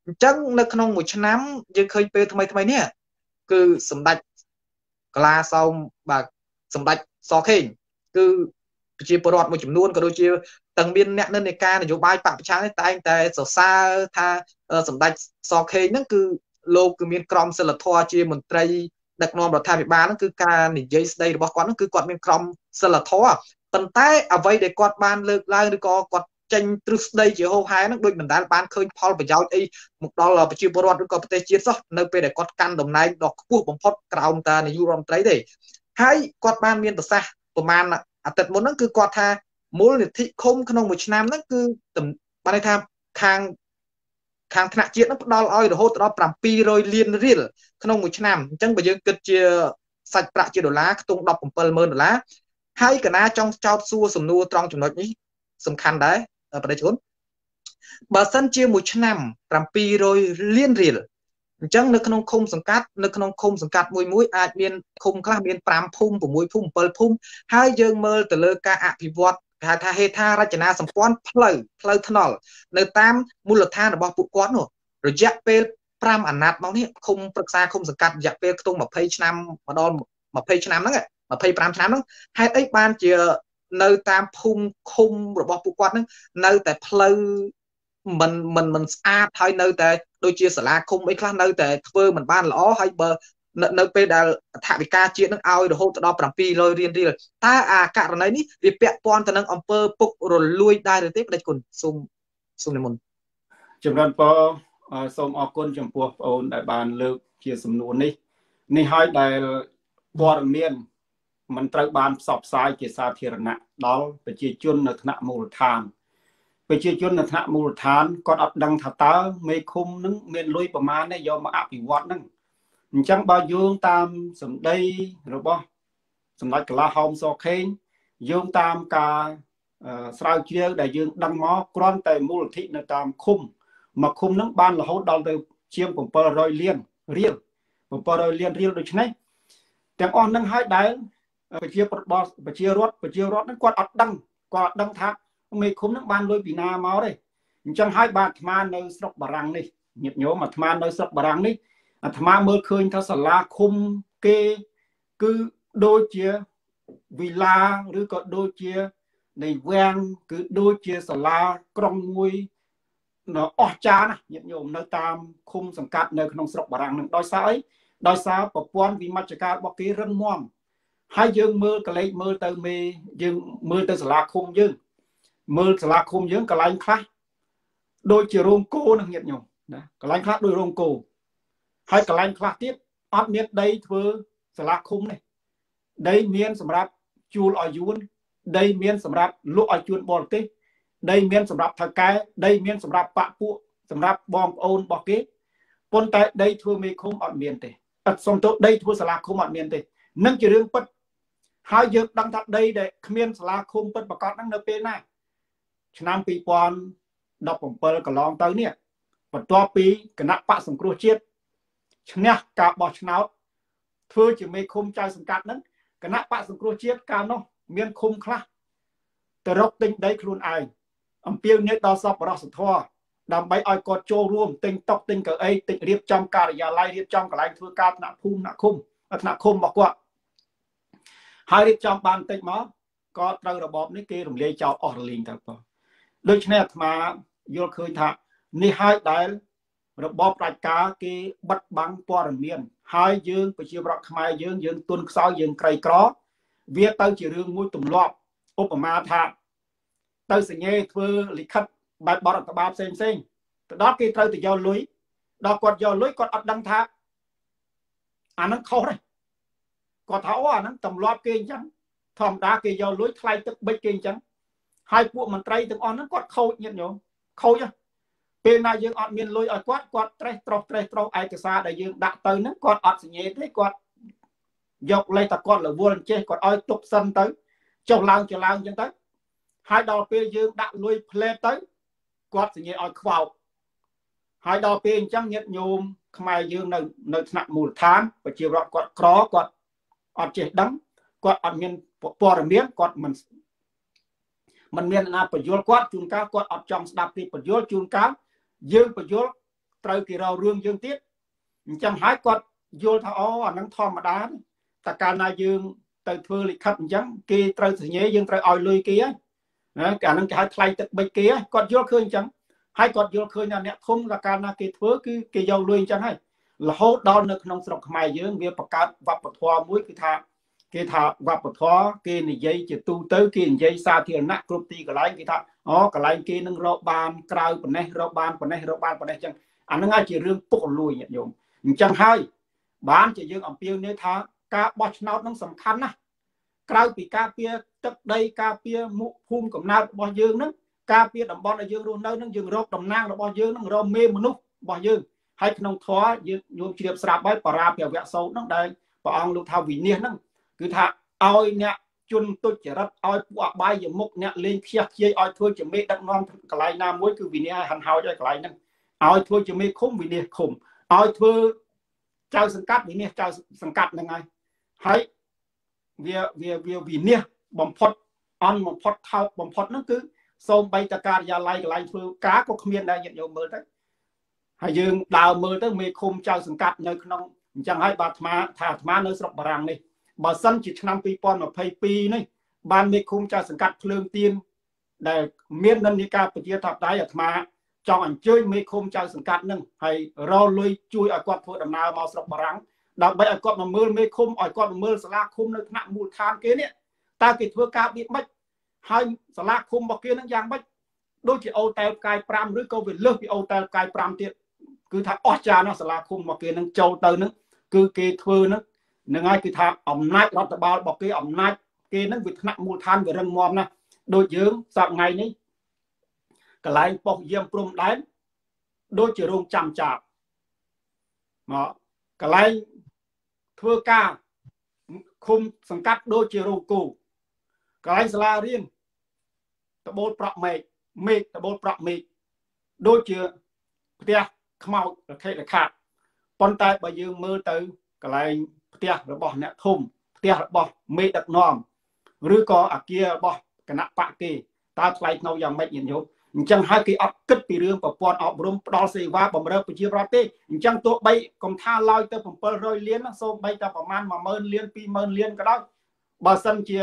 អញ្ចឹងនៅក្នុងមួយឆ្នាំយើងឃើញពេលថ្មីថ្មីនេះគឺសម្ដេចកលាសោមបាទសម្ដេចសខេងគឺប្រជាពលរដ្ឋមួយចំនួនក៏ដូចជាទាំងមានអ្នកនិន្នាការនយោបាយបកប្រឆាំងតែងតែសរសើរថាសម្ដេចសខេងហ្នឹងគឺលោកគឺមានក្រមសិលធម៌ជាមន្ត្រីដឹកនាំរដ្ឋាភិបាលហ្នឹងគឺការនិយាយស្ដីរបស់គាត់ហ្នឹងគឺគាត់មានក្រមសិលធម៌ប៉ុន្តែអ្វីដែលគាត់បានលើកឡើងឬក៏គាត់ ចេញទ្រឹស្ដីជាហោហែហ្នឹងដូចមិនដែលបានឃើញផលប្រយោជន៍អីមកដល់ប្រជាពលរដ្ឋឬក៏ប្រទេសជាតិសោះនៅពេលដែលគាត់កាន់តំណែងដ៏ខ្ពស់បំផុតក្រោមតានាយករដ្ឋមន្ត្រីទេហើយគាត់បានមានប្រសាសន៍ប្រមាណអាទិត្យមុនហ្នឹងគឺគាត់ថាមូលនិធិឃុំក្នុងមួយឆ្នាំហ្នឹងគឺបានន័យថាខាងខាងថ្នាក់ជាតិនឹងផ្ដល់ឲ្យរហូតដល់700លានរៀលក្នុងមួយឆ្នាំអញ្ចឹងបើយើងគិតជាសាច់ប្រាក់ជាដុល្លារខ្ទង់170,000ដុល្លារហើយកណាចង់ចោតសួរសំណួរត្រង់ចំណុចនេះសំខាន់ដែរ បដិជនបើសិនជាមួយឆ្នាំ700លានរៀលអញ្ចឹងនៅក្នុងឃុំសង្កាត់នៅក្នុងឃុំសង្កាត់មួយមួយអាចមានឃុំខ្លះមាន5ភូមិ6ភូមិ7ភូមិហើយយើងមើលទៅលើការអភិវឌ្ឍគេហៅថាហេដ្ឋារចនាសម្ព័ន្ធផ្លូវផ្លូវថ្នល់នៅតាមមូលដ្ឋានរបស់ពួកគាត់នោះរយៈពេល5អាណត្តិមកនេះឃុំប្រឹក្សាឃុំសង្កាត់រយៈពេលខ្ទង់20ឆ្នាំមកដល់20ឆ្នាំហ្នឹង25ឆ្នាំហ្នឹងហេតុអីបានជា នៅតាមភូមិឃុំរបស់ពួកគាត់ហ្នឹងនៅតែផ្លូវមិនមិនមិនស្អាតហើយនៅតែដូចជាសាលាឃុំអីខ្លះនៅតែធ្វើមិនបានល្អហើយបើនៅពេលដែលថវិកាជាតិនឹងឲ្យរហូតដល់700រៀលរៀលតើអាករណីនេះវាពាក់ព័ន្ធទៅនឹងអង្គើពុករលួយដែរឬទេបដិគុណសូមសូមនិមន្តចម្រើនពរសូមអរគុណចំពោះបងអូនដែលបានលើកជាសំណួរនេះ នេះហើយដែលព័ត៌មាន មិនត្រូវបានផ្សព្វផ្សាយជាសាធារណៈដល់ប្រជាជននៅថ្នាក់មូលដ្ឋានប្រជាជននៅថ្នាក់មូលដ្ឋានគាត់អត់ដឹងថាតើមេឃុំនឹងមានលុយប្រមាណទេយកមកអភិវឌ្ឍហ្នឹងអញ្ចឹងបើយោងតាមសម្ដីរបស់សម្ដេចកលាហោមសខេងយោងតាមការស្រាវជ្រាវដែលយើងដឹងមកគ្រាន់តែមូលធិនៅតាមឃុំមួយឃុំហ្នឹងបានរហូតដល់ទៅជាង700លានរៀល700លានរៀលដូច្នេះទាំងអស់ហ្នឹងហើយដែល ប្រជាប្រដ្ឋប្រជារដ្ឋប្រជារដ្ឋហ្នឹងគាត់អត់ដឹងគាត់អត់ដឹងថាមេឃុំហ្នឹងបានលុយពីណាមកទេអញ្ចឹងហើយបាទអាត្មានៅស្រុកបារាំងនេះញាតិញោមអាត្មានៅស្រុកបារាំងនេះអាត្មាមើលឃើញថាសាលាឃុំគេគឺដូចជាវិឡាឬក៏ដូចជានៃវាំងគឺដូចជាសាលាក្រុងមួយនៅអស្ចារ្យណាញាតិញោមនៅតាមឃុំសង្កាត់នៅក្នុងស្រុកបារាំងនឹងដោយសារអីដោយសារប្រព័ន្ធវិមជ្ឈការរបស់គេរឹងមាំ ហើយយើងមើលកលេចមើលទៅមេយើងមើលទៅសាលាឃុំយើង មើលសាលាឃុំយើងកន្លែងខ្លះដូចជារោងគោនឹងញាតិញោមណាកន្លែងខ្លះដូចរោងគោហើយកន្លែងខ្លះទៀតអត់មានដីធ្វើសាលាឃុំនេះដីមានសម្រាប់ជួលឲ្យយួនដីមានសម្រាប់លក់ឲ្យជួនបរទេសដីមានសម្រាប់ថៅកែដីមានសម្រាប់បាក់ពួកសម្រាប់បងប្អូនរបស់គេប៉ុន្តែដីធ្វើមេឃុំអត់មានទេអត់សំទោដីធ្វើសាលាឃុំអត់មានទេនឹងជារឿងពិត ហើយយើងដឹងថាដីដែលគ្មានសាលាឃុំពិតប្រកបហ្នឹងនៅពេលណាឆ្នាំ2017កន្លងទៅនេះបន្ទាប់ពីគណៈបកសង្គ្រោះជាតិឈ្នះការបោះឆ្នោតធ្វើជាមេឃុំចៅសង្កាត់ហ្នឹងគណៈបកសង្គ្រោះជាតិកាលនោះមានឃុំខ្លះទៅរកទិញដីខ្លួនឯងអំពាវនាវដល់សពរសធរដើម្បីឲ្យគាត់ចូលរួមទិញតុកទិញកៅអីទិញរៀបចំការិយាល័យរៀបចំកន្លែងធ្វើការថ្នាក់ភូមិថ្នាក់ឃុំថ្នាក់ឃុំរបស់គាត់ ហើយរៀបចំបានតិចមកក៏ត្រូវរបបនេះគេរំលាយចោលអស់រលីងទៅបងដូច្នេះអាត្មាយល់ឃើញថានេះហើយដែលរបបប្រជាការគេបិទបាំងព័ត៌មាន ហើយយើងប្រជាប្រដ្ឋខ្មែរយើងយើងទុនខ្សោយយើងក្រីក្រ វាទៅជារឿងមួយទម្លាប់ឧបមាថាទៅសញ្ញេធ្វើលិខិតបែបបរដ្ឋបាលផ្សេងផ្សេងទៅដល់គេត្រូវទៅយកលុយដល់គាត់យកលុយគាត់អត់ដឹងថាអាហ្នឹងខុសទេ គាត់ថាអូអាហ្នឹងទម្លាប់គេអញ្ចឹងធម្មតាគេយកលុយថ្លៃទឹកបិចគេអញ្ចឹងហើយពួកមន្ត្រីទាំងអស់ហ្នឹងគាត់ខូចញាតិញោមខូចពេលណាយើងអត់មានលុយឲ្យគាត់គាត់ត្រេះត្រោះត្រេះត្រោះឯកសារដែលយើងដាក់ទៅហ្នឹងគាត់អត់សញ្ញេទេគាត់យកលេខតែគាត់រវល់ចេះគាត់ឲ្យទុកសិនទៅចុះឡើងចុះឡើងអញ្ចឹងទៅហើយដល់ពេលយើងដាក់លុយផ្លេតទៅគាត់សញ្ញាឲ្យខ្វោកហើយដល់ពេលអញ្ចឹងញាតិញោមខ្មែរយើងនៅនៅថ្នាក់មូលដ្ឋានប្រជាពលរដ្ឋគាត់ក្រគាត់ អត់ចេះដឹងគាត់អត់មានព័ត៌មានគាត់មិនមិនមានណាបញ្យលគាត់ជួនកាលគាត់អត់ចង់ស្ដាប់ទីបញ្យលជួនកាលយើងបញ្យលត្រូវគេរោរឿងយើងទៀតអញ្ចឹងហើយគាត់យល់ថាអូអានឹងធម្មតាតែកាលណាយើងទៅធ្វើលិខិតអញ្ចឹងគេត្រូវសញ្ញាយើងត្រូវឲ្យលុយគេហើយណាអានឹងគេហៅថ្លៃទឹកបិចគេគាត់យល់ឃើញអញ្ចឹងហើយគាត់យល់ឃើញថាអ្នកធំកាលណាគេធ្វើគឺគេយកលុយអញ្ចឹងហើយ រហូតដល់នៅក្នុងស្រុកខ្មែរយើងវាបង្កើតវប្បធម៌មួយគឺថាគេថាវប្បធម៌គេនិយាយជាទូទៅគេនិយាយសាធារណៈគ្រប់ទីកន្លែងគេថាអូកន្លែងគេនឹងរកបានក្រៅប៉ុណ្ណេះរកបានប៉ុណ្ណេះរកបានប៉ុណ្ណេះអញ្ចឹងអានឹងអាចជារឿងពុករលួយញាតិញោមអញ្ចឹងហើយបានជាយើងអំពាវនាវថាការបោះឆ្នោតនឹងសំខាន់ណាស់ក្រៅពីការពារទឹកដីការពារមុខភូមិកំណើតរបស់យើងហ្នឹងការពារតំបន់ដែលយើងរស់នៅហ្នឹងយើងរកតំណាងរបស់យើងហ្នឹងរកមេមនុស្សរបស់យើង ហើយក្នុងធម៌យើងញោមជ្រាបស្រាប់ហើយបរាភវៈសោតហ្នឹងដែលព្រះអង្គលោកថាវិនិច្ឆ័យហ្នឹងគឺថាឲ្យអ្នកជនទុច្ចរិតឲ្យពួកអបាយមុខអ្នកលេងខ្ជះខ្ជាយឲ្យធ្វើជាមេដឹកនាំកន្លែងណាមួយគឺវិនិច្ឆ័យហាន់ហោចឲ្យកន្លែងហ្នឹងឲ្យធ្វើជាមេឃុំវិនិច្ឆ័យឃុំឲ្យធ្វើចៅសង្កាត់វិនិច្ឆ័យចៅសង្កាត់ហ្នឹងហើយហើយវាវាវាវិនិច្ឆ័យបំផុតអន់បំផុតថោកបំផុតហ្នឹងគឺសូមបីតការិយាល័យកន្លែងធ្វើការក៏គ្មានដែរញាតិញោមមើលទៅ ហើយយើងដើរមើលទៅមេឃុំចៅសង្កាត់នៅក្នុងអញ្ចឹងហើយបាទអាត្មាថាអាត្មានៅស្រុកបារាំងនេះបើសិនជាឆ្នាំ2022នេះបានមេឃុំចៅសង្កាត់ភ្លើងទៀនដែលមាននិន្នាការពជាថាដៃអាត្មាចង់អញ្ជើញមេឃុំចៅសង្កាត់នឹងហើយរលុយជួយឲ្យគាត់ធ្វើដំណើរមកស្រុកបារាំងដើម្បីឲ្យគាត់មកមើលមេឃុំឲ្យគាត់មកមើលសាលាឃុំនៅថ្នាក់មូលដ្ឋានគេនេះតើគេធ្វើការបៀបម៉េចហើយសាលាឃុំរបស់គេនឹងយ៉ាងម៉េចដូចជាអូតែលផ្កាយ5ឬក៏វាលើសពីអូតែលផ្កាយ5ទៀត គឺថាអស្ចារ្យណាស់សាលាឃុំរបស់គេនឹងចូលទៅនឹងគឺគេធ្វើនឹងនឹងហើយគឺថាអំណាចរដ្ឋបាលរបស់គេអំណាចគេនឹងវាថ្នាក់មូលដ្ឋានវារឹងមាំណាស់ដូចយើងសប្តាហ៍ថ្ងៃនេះកន្លែងប៉ុស្តិ៍យាមព្រំដែនដូចជារោងចាំចាប់មកកន្លែងធ្វើការឃុំសង្កាត់ដូចជារោងគោកន្លែងសាលារៀនតបូលប្រក់មេឃមេឃតបូលប្រក់មេឃដូចជាផ្ទះ ខ្មោចរខេរខាត់ប៉ុន្តែបើយើងមើលទៅកន្លែងផ្ទះរបស់អ្នកធំផ្ទះរបស់មេដឹកនាំឬក៏អាគាររបស់គណៈបកគេតើថ្លៃថ្នូរយ៉ាងម៉េចញាតិញោមអញ្ចឹងហើយគេអត់គិតពីរឿងប្រព័ន្ធអប់រំផ្ដល់សេវាបម្រើប្រជាប្រដ្ឋទេអញ្ចឹងទោះបីកុំថាឡើយទៅ700លានសូម្បីតែប្រមាណ10000លាន20000លានក៏ដោយបើសិនជា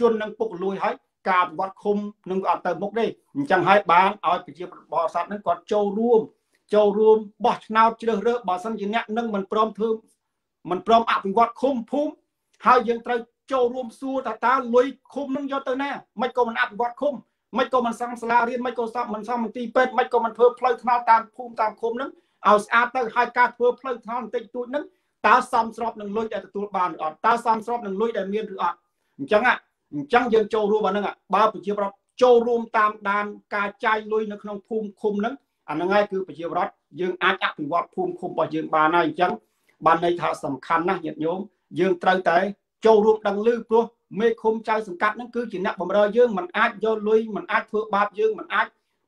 ជននឹងពុកលួយហើយការអភិវឌ្ឍឃុំនឹងអត់ទៅមុខទេអញ្ចឹងហើយបានឲ្យប្រជាបរិស័ទនឹងគាត់ចូលរួម ចូលរួមបោះឆ្នោតជ្រើសរើសបើសិនជាអ្នកនឹងមិនព្រមធ្វើមិនព្រមអភិវឌ្ឍឃុំភូមិហើយយើងត្រូវចូលរួមសួរថាតើលុយឃុំនឹងយកទៅណាមិនក៏មិនអភិវឌ្ឍឃុំមិនក៏មិនសង់សាលារៀនមិនក៏សង់មិនសង់មន្ទីរពេទ្យមិនក៏មិនធ្វើផ្លូវថ្នល់តាមភូមិតាមឃុំនឹងឲ្យស្អាតទៅហើយការធ្វើផ្លូវថ្នល់បន្តិចតួចនឹងតើសមស្របនឹងលុយដែលទទួលបានឬអត់តើសមស្របនឹងលុយដែលមានឬអត់អញ្ចឹងអញ្ចឹងយើងចូលរួមអាហ្នឹងបើប្រជាប្រដ្ឋចូលរួមតាមដានការចាយលុយនៅក្នុងភូមិឃុំហ្នឹង អាហ្នឹងហើយគឺប្រជាប្រដ្ឋយើងអាចអភិវឌ្ឍភូមិឃុំរបស់យើងបានហើយអញ្ចឹងបានន័យថាសំខាន់ណាស់ញាតិញោមយើងត្រូវតែចូលរួមដឹងឮព្រោះមេឃុំចៅសង្កាត់ហ្នឹងគឺជាអ្នកបម្រើយើងមិនអាចយកលុយមិនអាចធ្វើបាបយើងមិនអាច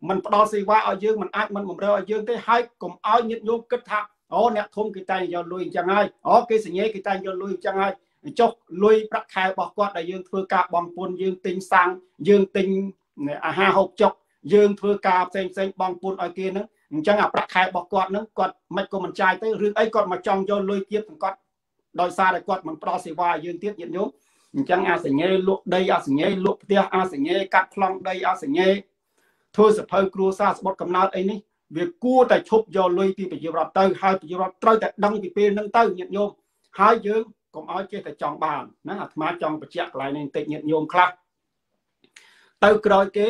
មិនផ្ដល់សេវាឲ្យយើងមិនអាចមិនបម្រើឲ្យយើងទេហើយកុំឲ្យញាតិញោមគិតថាអូអ្នកធំគេតែងយកលុយអញ្ចឹងហើយអូគេសញ្ញេគេតែងយកលុយអញ្ចឹងហើយចុះលុយប្រាក់ខែរបស់គាត់ដែលយើងធ្វើការបង់ពន្ធយើងទិញសាំងយើងទិញអាហារហូបចុក យើងធ្វើការផ្សេងផ្សេងបង់ពន្ធឲ្យគេហ្នឹងអញ្ចឹងអាប្រាក់ខែរបស់គាត់ហ្នឹងគាត់មិនក៏មិនចាយទៅរឿងអីគាត់មកចង់យកលុយទៀតទាំងគាត់ដោយសារតែគាត់មិនផ្ដល់សេវាឲ្យយើងទៀតញាតិញោមអញ្ចឹងអាសញ្ញេលក់ដីអាសញ្ញេលក់ផ្ទះអាសញ្ញេកាត់ប្លង់ដីអាសញ្ញេធ្វើសភៅគ្រួសារស្បត់កំណើតអីនេះវាគួរតែឈប់យកលុយពីប្រជាប្រដ្ឋទៅហើយប្រជាប្រដ្ឋត្រូវតែដឹងពីពេលហ្នឹងទៅញាតិញោមហើយយើងកុំឲ្យចេះតែចង់បានណាអាត្មាចង់បញ្ជាក់កន្លែងនេះបន្តិចញាតិញោមខ្លះទៅក្រោយគេ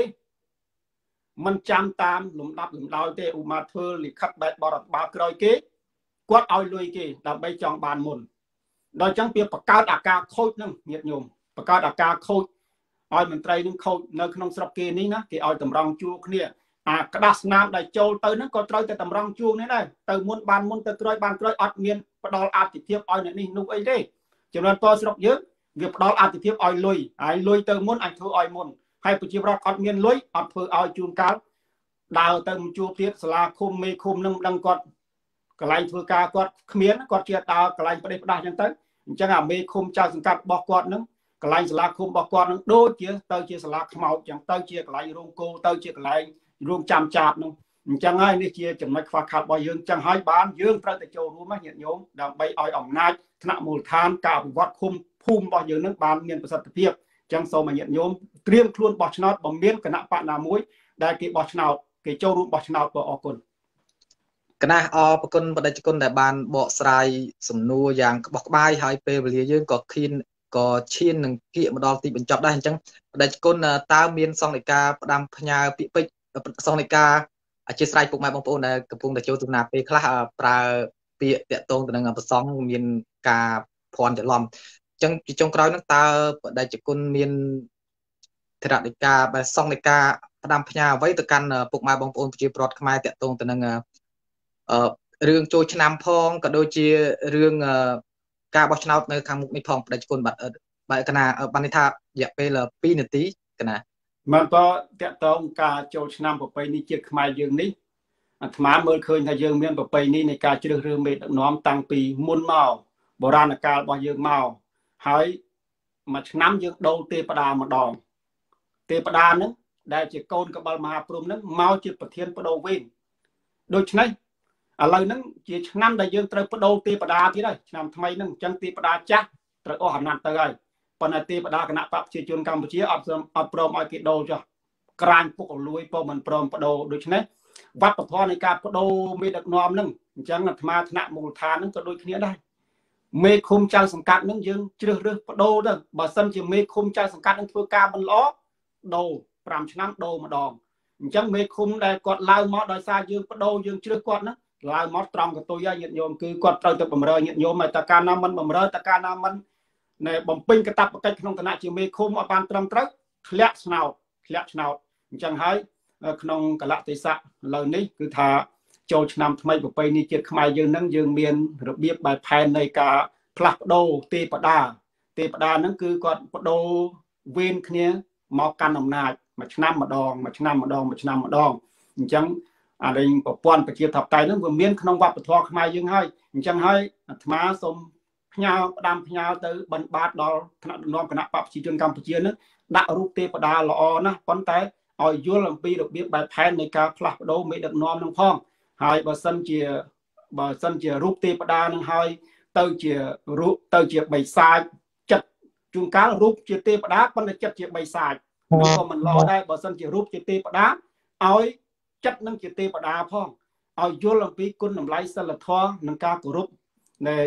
មិនចាំតាមលំដាប់លំដោយទេឧមាធ្វើលិខិតបែបបរដ្ឋបាលក្រោយគេគាត់ឲ្យលុយគេដើម្បីចង់បានមុនដល់ចឹងវាបង្កើតអាការខូចនឹងញាតិញោមបង្កើតអាការខូចឲ្យមន្ត្រីនឹងខូចនៅក្នុងស្រុកគេនេះណាគេឲ្យតម្រង់ជួរគ្នាអាក្តាស់ស្នាមដែលចូលទៅហ្នឹងក៏ត្រូវតែតម្រង់ជួរនេះដែរទៅមុនបានមុនទៅក្រោយបានក្រោយអត់មានផ្ដល់អតិភិបឲ្យអ្នកនេះនោះអីទេចំណុចតស្រុកយើងវាផ្ដល់អតិភិបឲ្យលុយហើយលុយទៅមុនអាចធ្វើឲ្យមុន ហើយប្រជាប្រដ្ឋអត់មានលុយអត់ធ្វើឲ្យជួនកាលដើរទៅជួបទៀតសាលាឃុំមេឃុំនឹងមិនដឹងគាត់កន្លែងធ្វើការគាត់គ្មានគាត់ជាដើរកន្លែងប្រទេសផ្ដាស់អញ្ចឹងទៅអញ្ចឹងអាមេឃុំចៅសង្កាត់របស់គាត់នឹងកន្លែងសាលាឃុំរបស់គាត់នឹងដូចជាទៅជាសាលាខ្មោចអញ្ចឹងទៅជាកន្លែងរោងគោទៅជាកន្លែងរោងចាំចាបនឹងអញ្ចឹងហើយនេះជាចំណុចខ្វះខាតរបស់យើងអញ្ចឹងហើយបានយើងត្រូវតែចូលរួមញាតិញោមដើម្បីឲ្យអំណាចថ្នាក់មូលដ្ឋានការអភិវឌ្ឍឃុំភូមិរបស់យើងនឹងបានមានប្រសិទ្ធភាពអញ្ចឹងសូមឲ្យញាតិញោមត្រៀមខ្លួនបោះឆ្នោតបើមានគណៈបកណាមួយ ដែលគេបោះឆ្នោតគេចូលរួមបោះឆ្នោតក៏អរគុណកណាស់អរគុណបដិជគុណដែលបានបកស្រាយសំណួរយ៉ាងក្បោះក្បាយហើយពេលវេលាយើងក៏ខៀនក៏ឈាននឹងគៀកមកដល់ទីបញ្ចប់ដែរអញ្ចឹងបដិជគុណតើមានសង្ឃិកាផ្ដាំផ្ញើពាក្យពេចន៍សង្ឃិកាអធិស្ឋានពុកម៉ែបងប្អូនដែលកំពុងតែចូលទស្សនាពេលខ្លះប្រើពាក្យតាក់ទងទៅនឹងប្រសងមានការភ័ន្តច្រឡំអញ្ចឹងពីចុងក្រោយហ្នឹងតើបដិជគុណមានធរណិកាបែសង្ឃនិកាផ្ដាំផ្ញើអ្វីទៅកាន់ពុកម៉ែបងប្អូនប្រជាពលរដ្ឋខ្មែរតាក់ទងទៅនឹងរឿងចូលឆ្នាំផងក៏ដូចជារឿងការបោះឆ្នោតនៅខាងមុខនេះផងបដិជនបាទបាទកណាបានន័យថារយៈពេល2នាទីកណាបានក៏តកតងការចូលឆ្នាំប្រពៃណីជាតិខ្មែរយើងនេះអាត្មាមើលឃើញថាយើងមានប្រពៃណីនៃការជ្រើសរើសមេដឹកនាំតាំងពីមុនមកបុរាណកាលរបស់យើងមក ហើយមួយឆ្នាំយើងដូរទេវតាម្ដងទេវតានឹងដែលជាកូនកបិលមហាព្រំនឹងមកជាប្រធានបដូវវេនដូច្នេះឥឡូវហ្នឹងជាឆ្នាំដែលយើងត្រូវបដូរទេវតាទៀតហើយឆ្នាំថ្មីហ្នឹងអញ្ចឹងទេវតាចាស់ត្រូវអស់អំណាចទៅហើយប៉ុន្តែទេវតាគណៈបកប្រជាជនកម្ពុជាអត់អត់ព្រមឲ្យគេដូរចុះក្រាញពុកអលួយពុំមិនព្រមបដូរដូច្នេះវប្បធម៌នៃការបដូរមេដឹកនាំហ្នឹងអញ្ចឹងអាត្មាថ្នាក់មូលដ្ឋានហ្នឹងក៏ដូចគ្នាដែរ មេឃុំចៅសង្កាត់ហ្នឹងយើងជ្រើសរើសបដូរទៅបើសិនជាមេឃុំចៅសង្កាត់នឹងធ្វើការមិនល្អដូរ5ឆ្នាំដូរម្ដងអញ្ចឹងមេឃុំដែលគាត់ឡើងមកដោយសារយើងបដូរយើងជ្រើសគាត់ហ្នឹងឡើងមកត្រង់កតុយហើយញាតិញោមគឺគាត់ត្រូវទៅបំរើញាតិញោមតែកាលណាមិនបំរើតែកាលណាមិនណែបំពេញកតបកិច្ចក្នុងឋានៈជាមេឃុំឲ្យបានត្រឹមត្រូវធ្លាក់ឆ្នោតធ្លាក់ឆ្នោតអញ្ចឹងហើយក្នុងកលៈទេសៈឥឡូវនេះគឺថា ចូលឆ្នាំថ្មីប្រពៃណីជាតិខ្មែរយើងនឹងយើងមានរបៀបបែបផែននៃការផ្លាស់ប្ដូរទេពតាទេពតាហ្នឹងគឺគាត់បដូរវេនគ្នាមកកាន់អំណាចមួយឆ្នាំម្ដងមួយឆ្នាំម្ដងមួយឆ្នាំម្ដងអញ្ចឹងអានេះប្រព័ន្ធប្រជាធិបតេយ្យហ្នឹងវាមានក្នុងវប្បធម៌ខ្មែរយើងហើយអញ្ចឹងហើយអាត្មាសូមផ្ញើផ្ដាំផ្ញើទៅបិណ្ឌបាតដល់ថ្នាក់ដឹកនាំគណៈបកប្រជាជនកម្ពុជានឹងដាក់រូបទេវតាល្អណាស់ប៉ុន្តែឲ្យយល់អំពីរបៀបបែបផែននៃការផ្លាស់ប្ដូរមេដឹកនាំនឹងផង ហើយបើសិនជាបើសិនជារូបទេវតានឹងហើយទៅជារូបទៅជាបិសាចចិត្តជួនកាលរូបជាទេវតាប៉ុន្តែចិត្តជាបិសាចនោះក៏មិនល្អដែរបើសិនជារូបជាទេវតាឲ្យចិត្តនឹងជាទេវតាផងឲ្យយល់អំពីគុណតម្លៃសិលធម៌និងការគោរពនៃ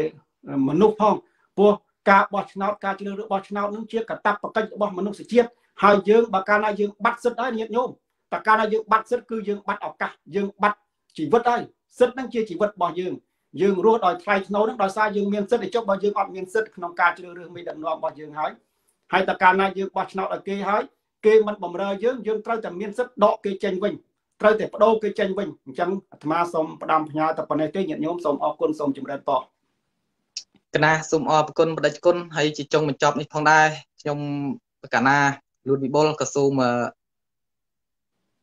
មនុស្សផងព្រោះការបោះឆ្នោតការជ្រើសរើសបោះឆ្នោតនឹងជាកតបកិច្ចរបស់មនុស្សជាតិហើយយើងបើកាលណាយើងបាត់សិទ្ធហើយញាតិញោមតើកាលណាយើងបាត់សិទ្ធគឺយើងបាត់ឱកាសយើងបាត់ ជីវិតហើយសិទ្ធនឹងជាជីវិតរបស់យើងយើងរស់ដោយថ្លៃថ្នូរនឹងដោយសារយើងមានសិទ្ធិចុះបើយើងអត់មានសិទ្ធិក្នុងការជ្រើសរើសមេដឹកនាំរបស់យើងហើយហើយតើកាលណាយើងបោះឆ្នោតឲ្យគេហើយគេមិនបំរើយើងយើងត្រូវតែមានសិទ្ធិដកគេចេញវិញត្រូវតែបដូរគេចេញវិញអញ្ចឹងអាត្មាសូមផ្ដាំផ្ញើតែប៉ុណ្ណេះទេញាតិញោមសូមអរគុណសូមចម្រើនពរកណាសូមអរគុណបដិគុណហើយជាចុងបញ្ចប់នេះផងដែរខ្ញុំកណាលួនវិបុលក៏សូម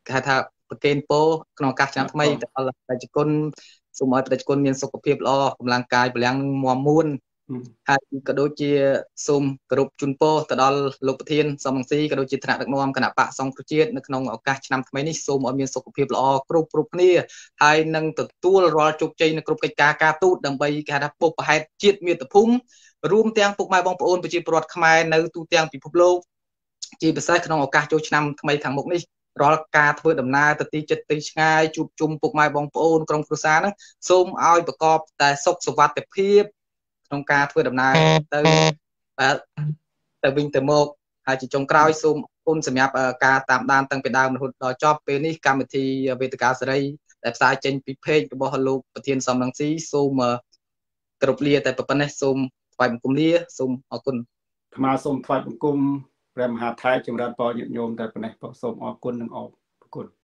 គេហៅថា ប្រកេនពោក្នុងឱកាសឆ្នាំថ្មីទៅដល់ប្រជាជនសូមឲ្យប្រជាជនមានសុខភាពល្អកម្លាំងកាយបលាំងមាំមួនហើយក៏ដូចជាសូមគោរពជូនពរទៅដល់លោកប្រធានសំងស៊ីក៏ដូចជាថ្នាក់ដឹកនាំគណៈបកសង្គ្រោះជាតិនៅក្នុងឱកាសឆ្នាំថ្មីនេះសូមឲ្យមានសុខភាពល្អគ្រប់គ្រប់គ្នាហើយនឹងទទួលរាល់ជោគជ័យនៅគ្រប់កិច្ចការការទូតដើម្បីគេហៅថាពុបប្រហែតជាតិមាតុភូមិរួមទាំងពុកម៉ែបងប្អូនប្រជាពលរដ្ឋខ្មែរនៅទូទាំងពិភពលោកជាពិសេសក្នុងឱកាសចូលឆ្នាំថ្មីខាងមុខនេះ រាល់ការធ្វើដំណើរទៅទីចិត្តទីឆ្ងាយជួបជុំពុកម៉ែបងប្អូនក្រុមគ្រួសារហ្នឹងសូមឲ្យប្រកបតែសុខសុវត្ថិភាពក្នុងការធ្វើដំណើរទៅបាទទៅវិញទៅមកហើយជាចុងក្រោយសូមគុណសម្រាប់ការតាមដានតាំងពីដើមរហូតដល់ចប់ពេលនេះកម្មវិធីវេទិកាសេរីដែលផ្សាយចេញពី page របស់លោកប្រធានសំឡងស៊ីសូមគ្រប់លាតែប៉ុណ្ណេះសូមថ្លែងបង្គំលាសូមអរគុណអាត្មាសូមថ្លែងបង្គំ ព្រះមហាថៃចម្រើនពរញាតិញោមតែប៉ុណ្ណេះសូមអរគុណនិងអរគុណ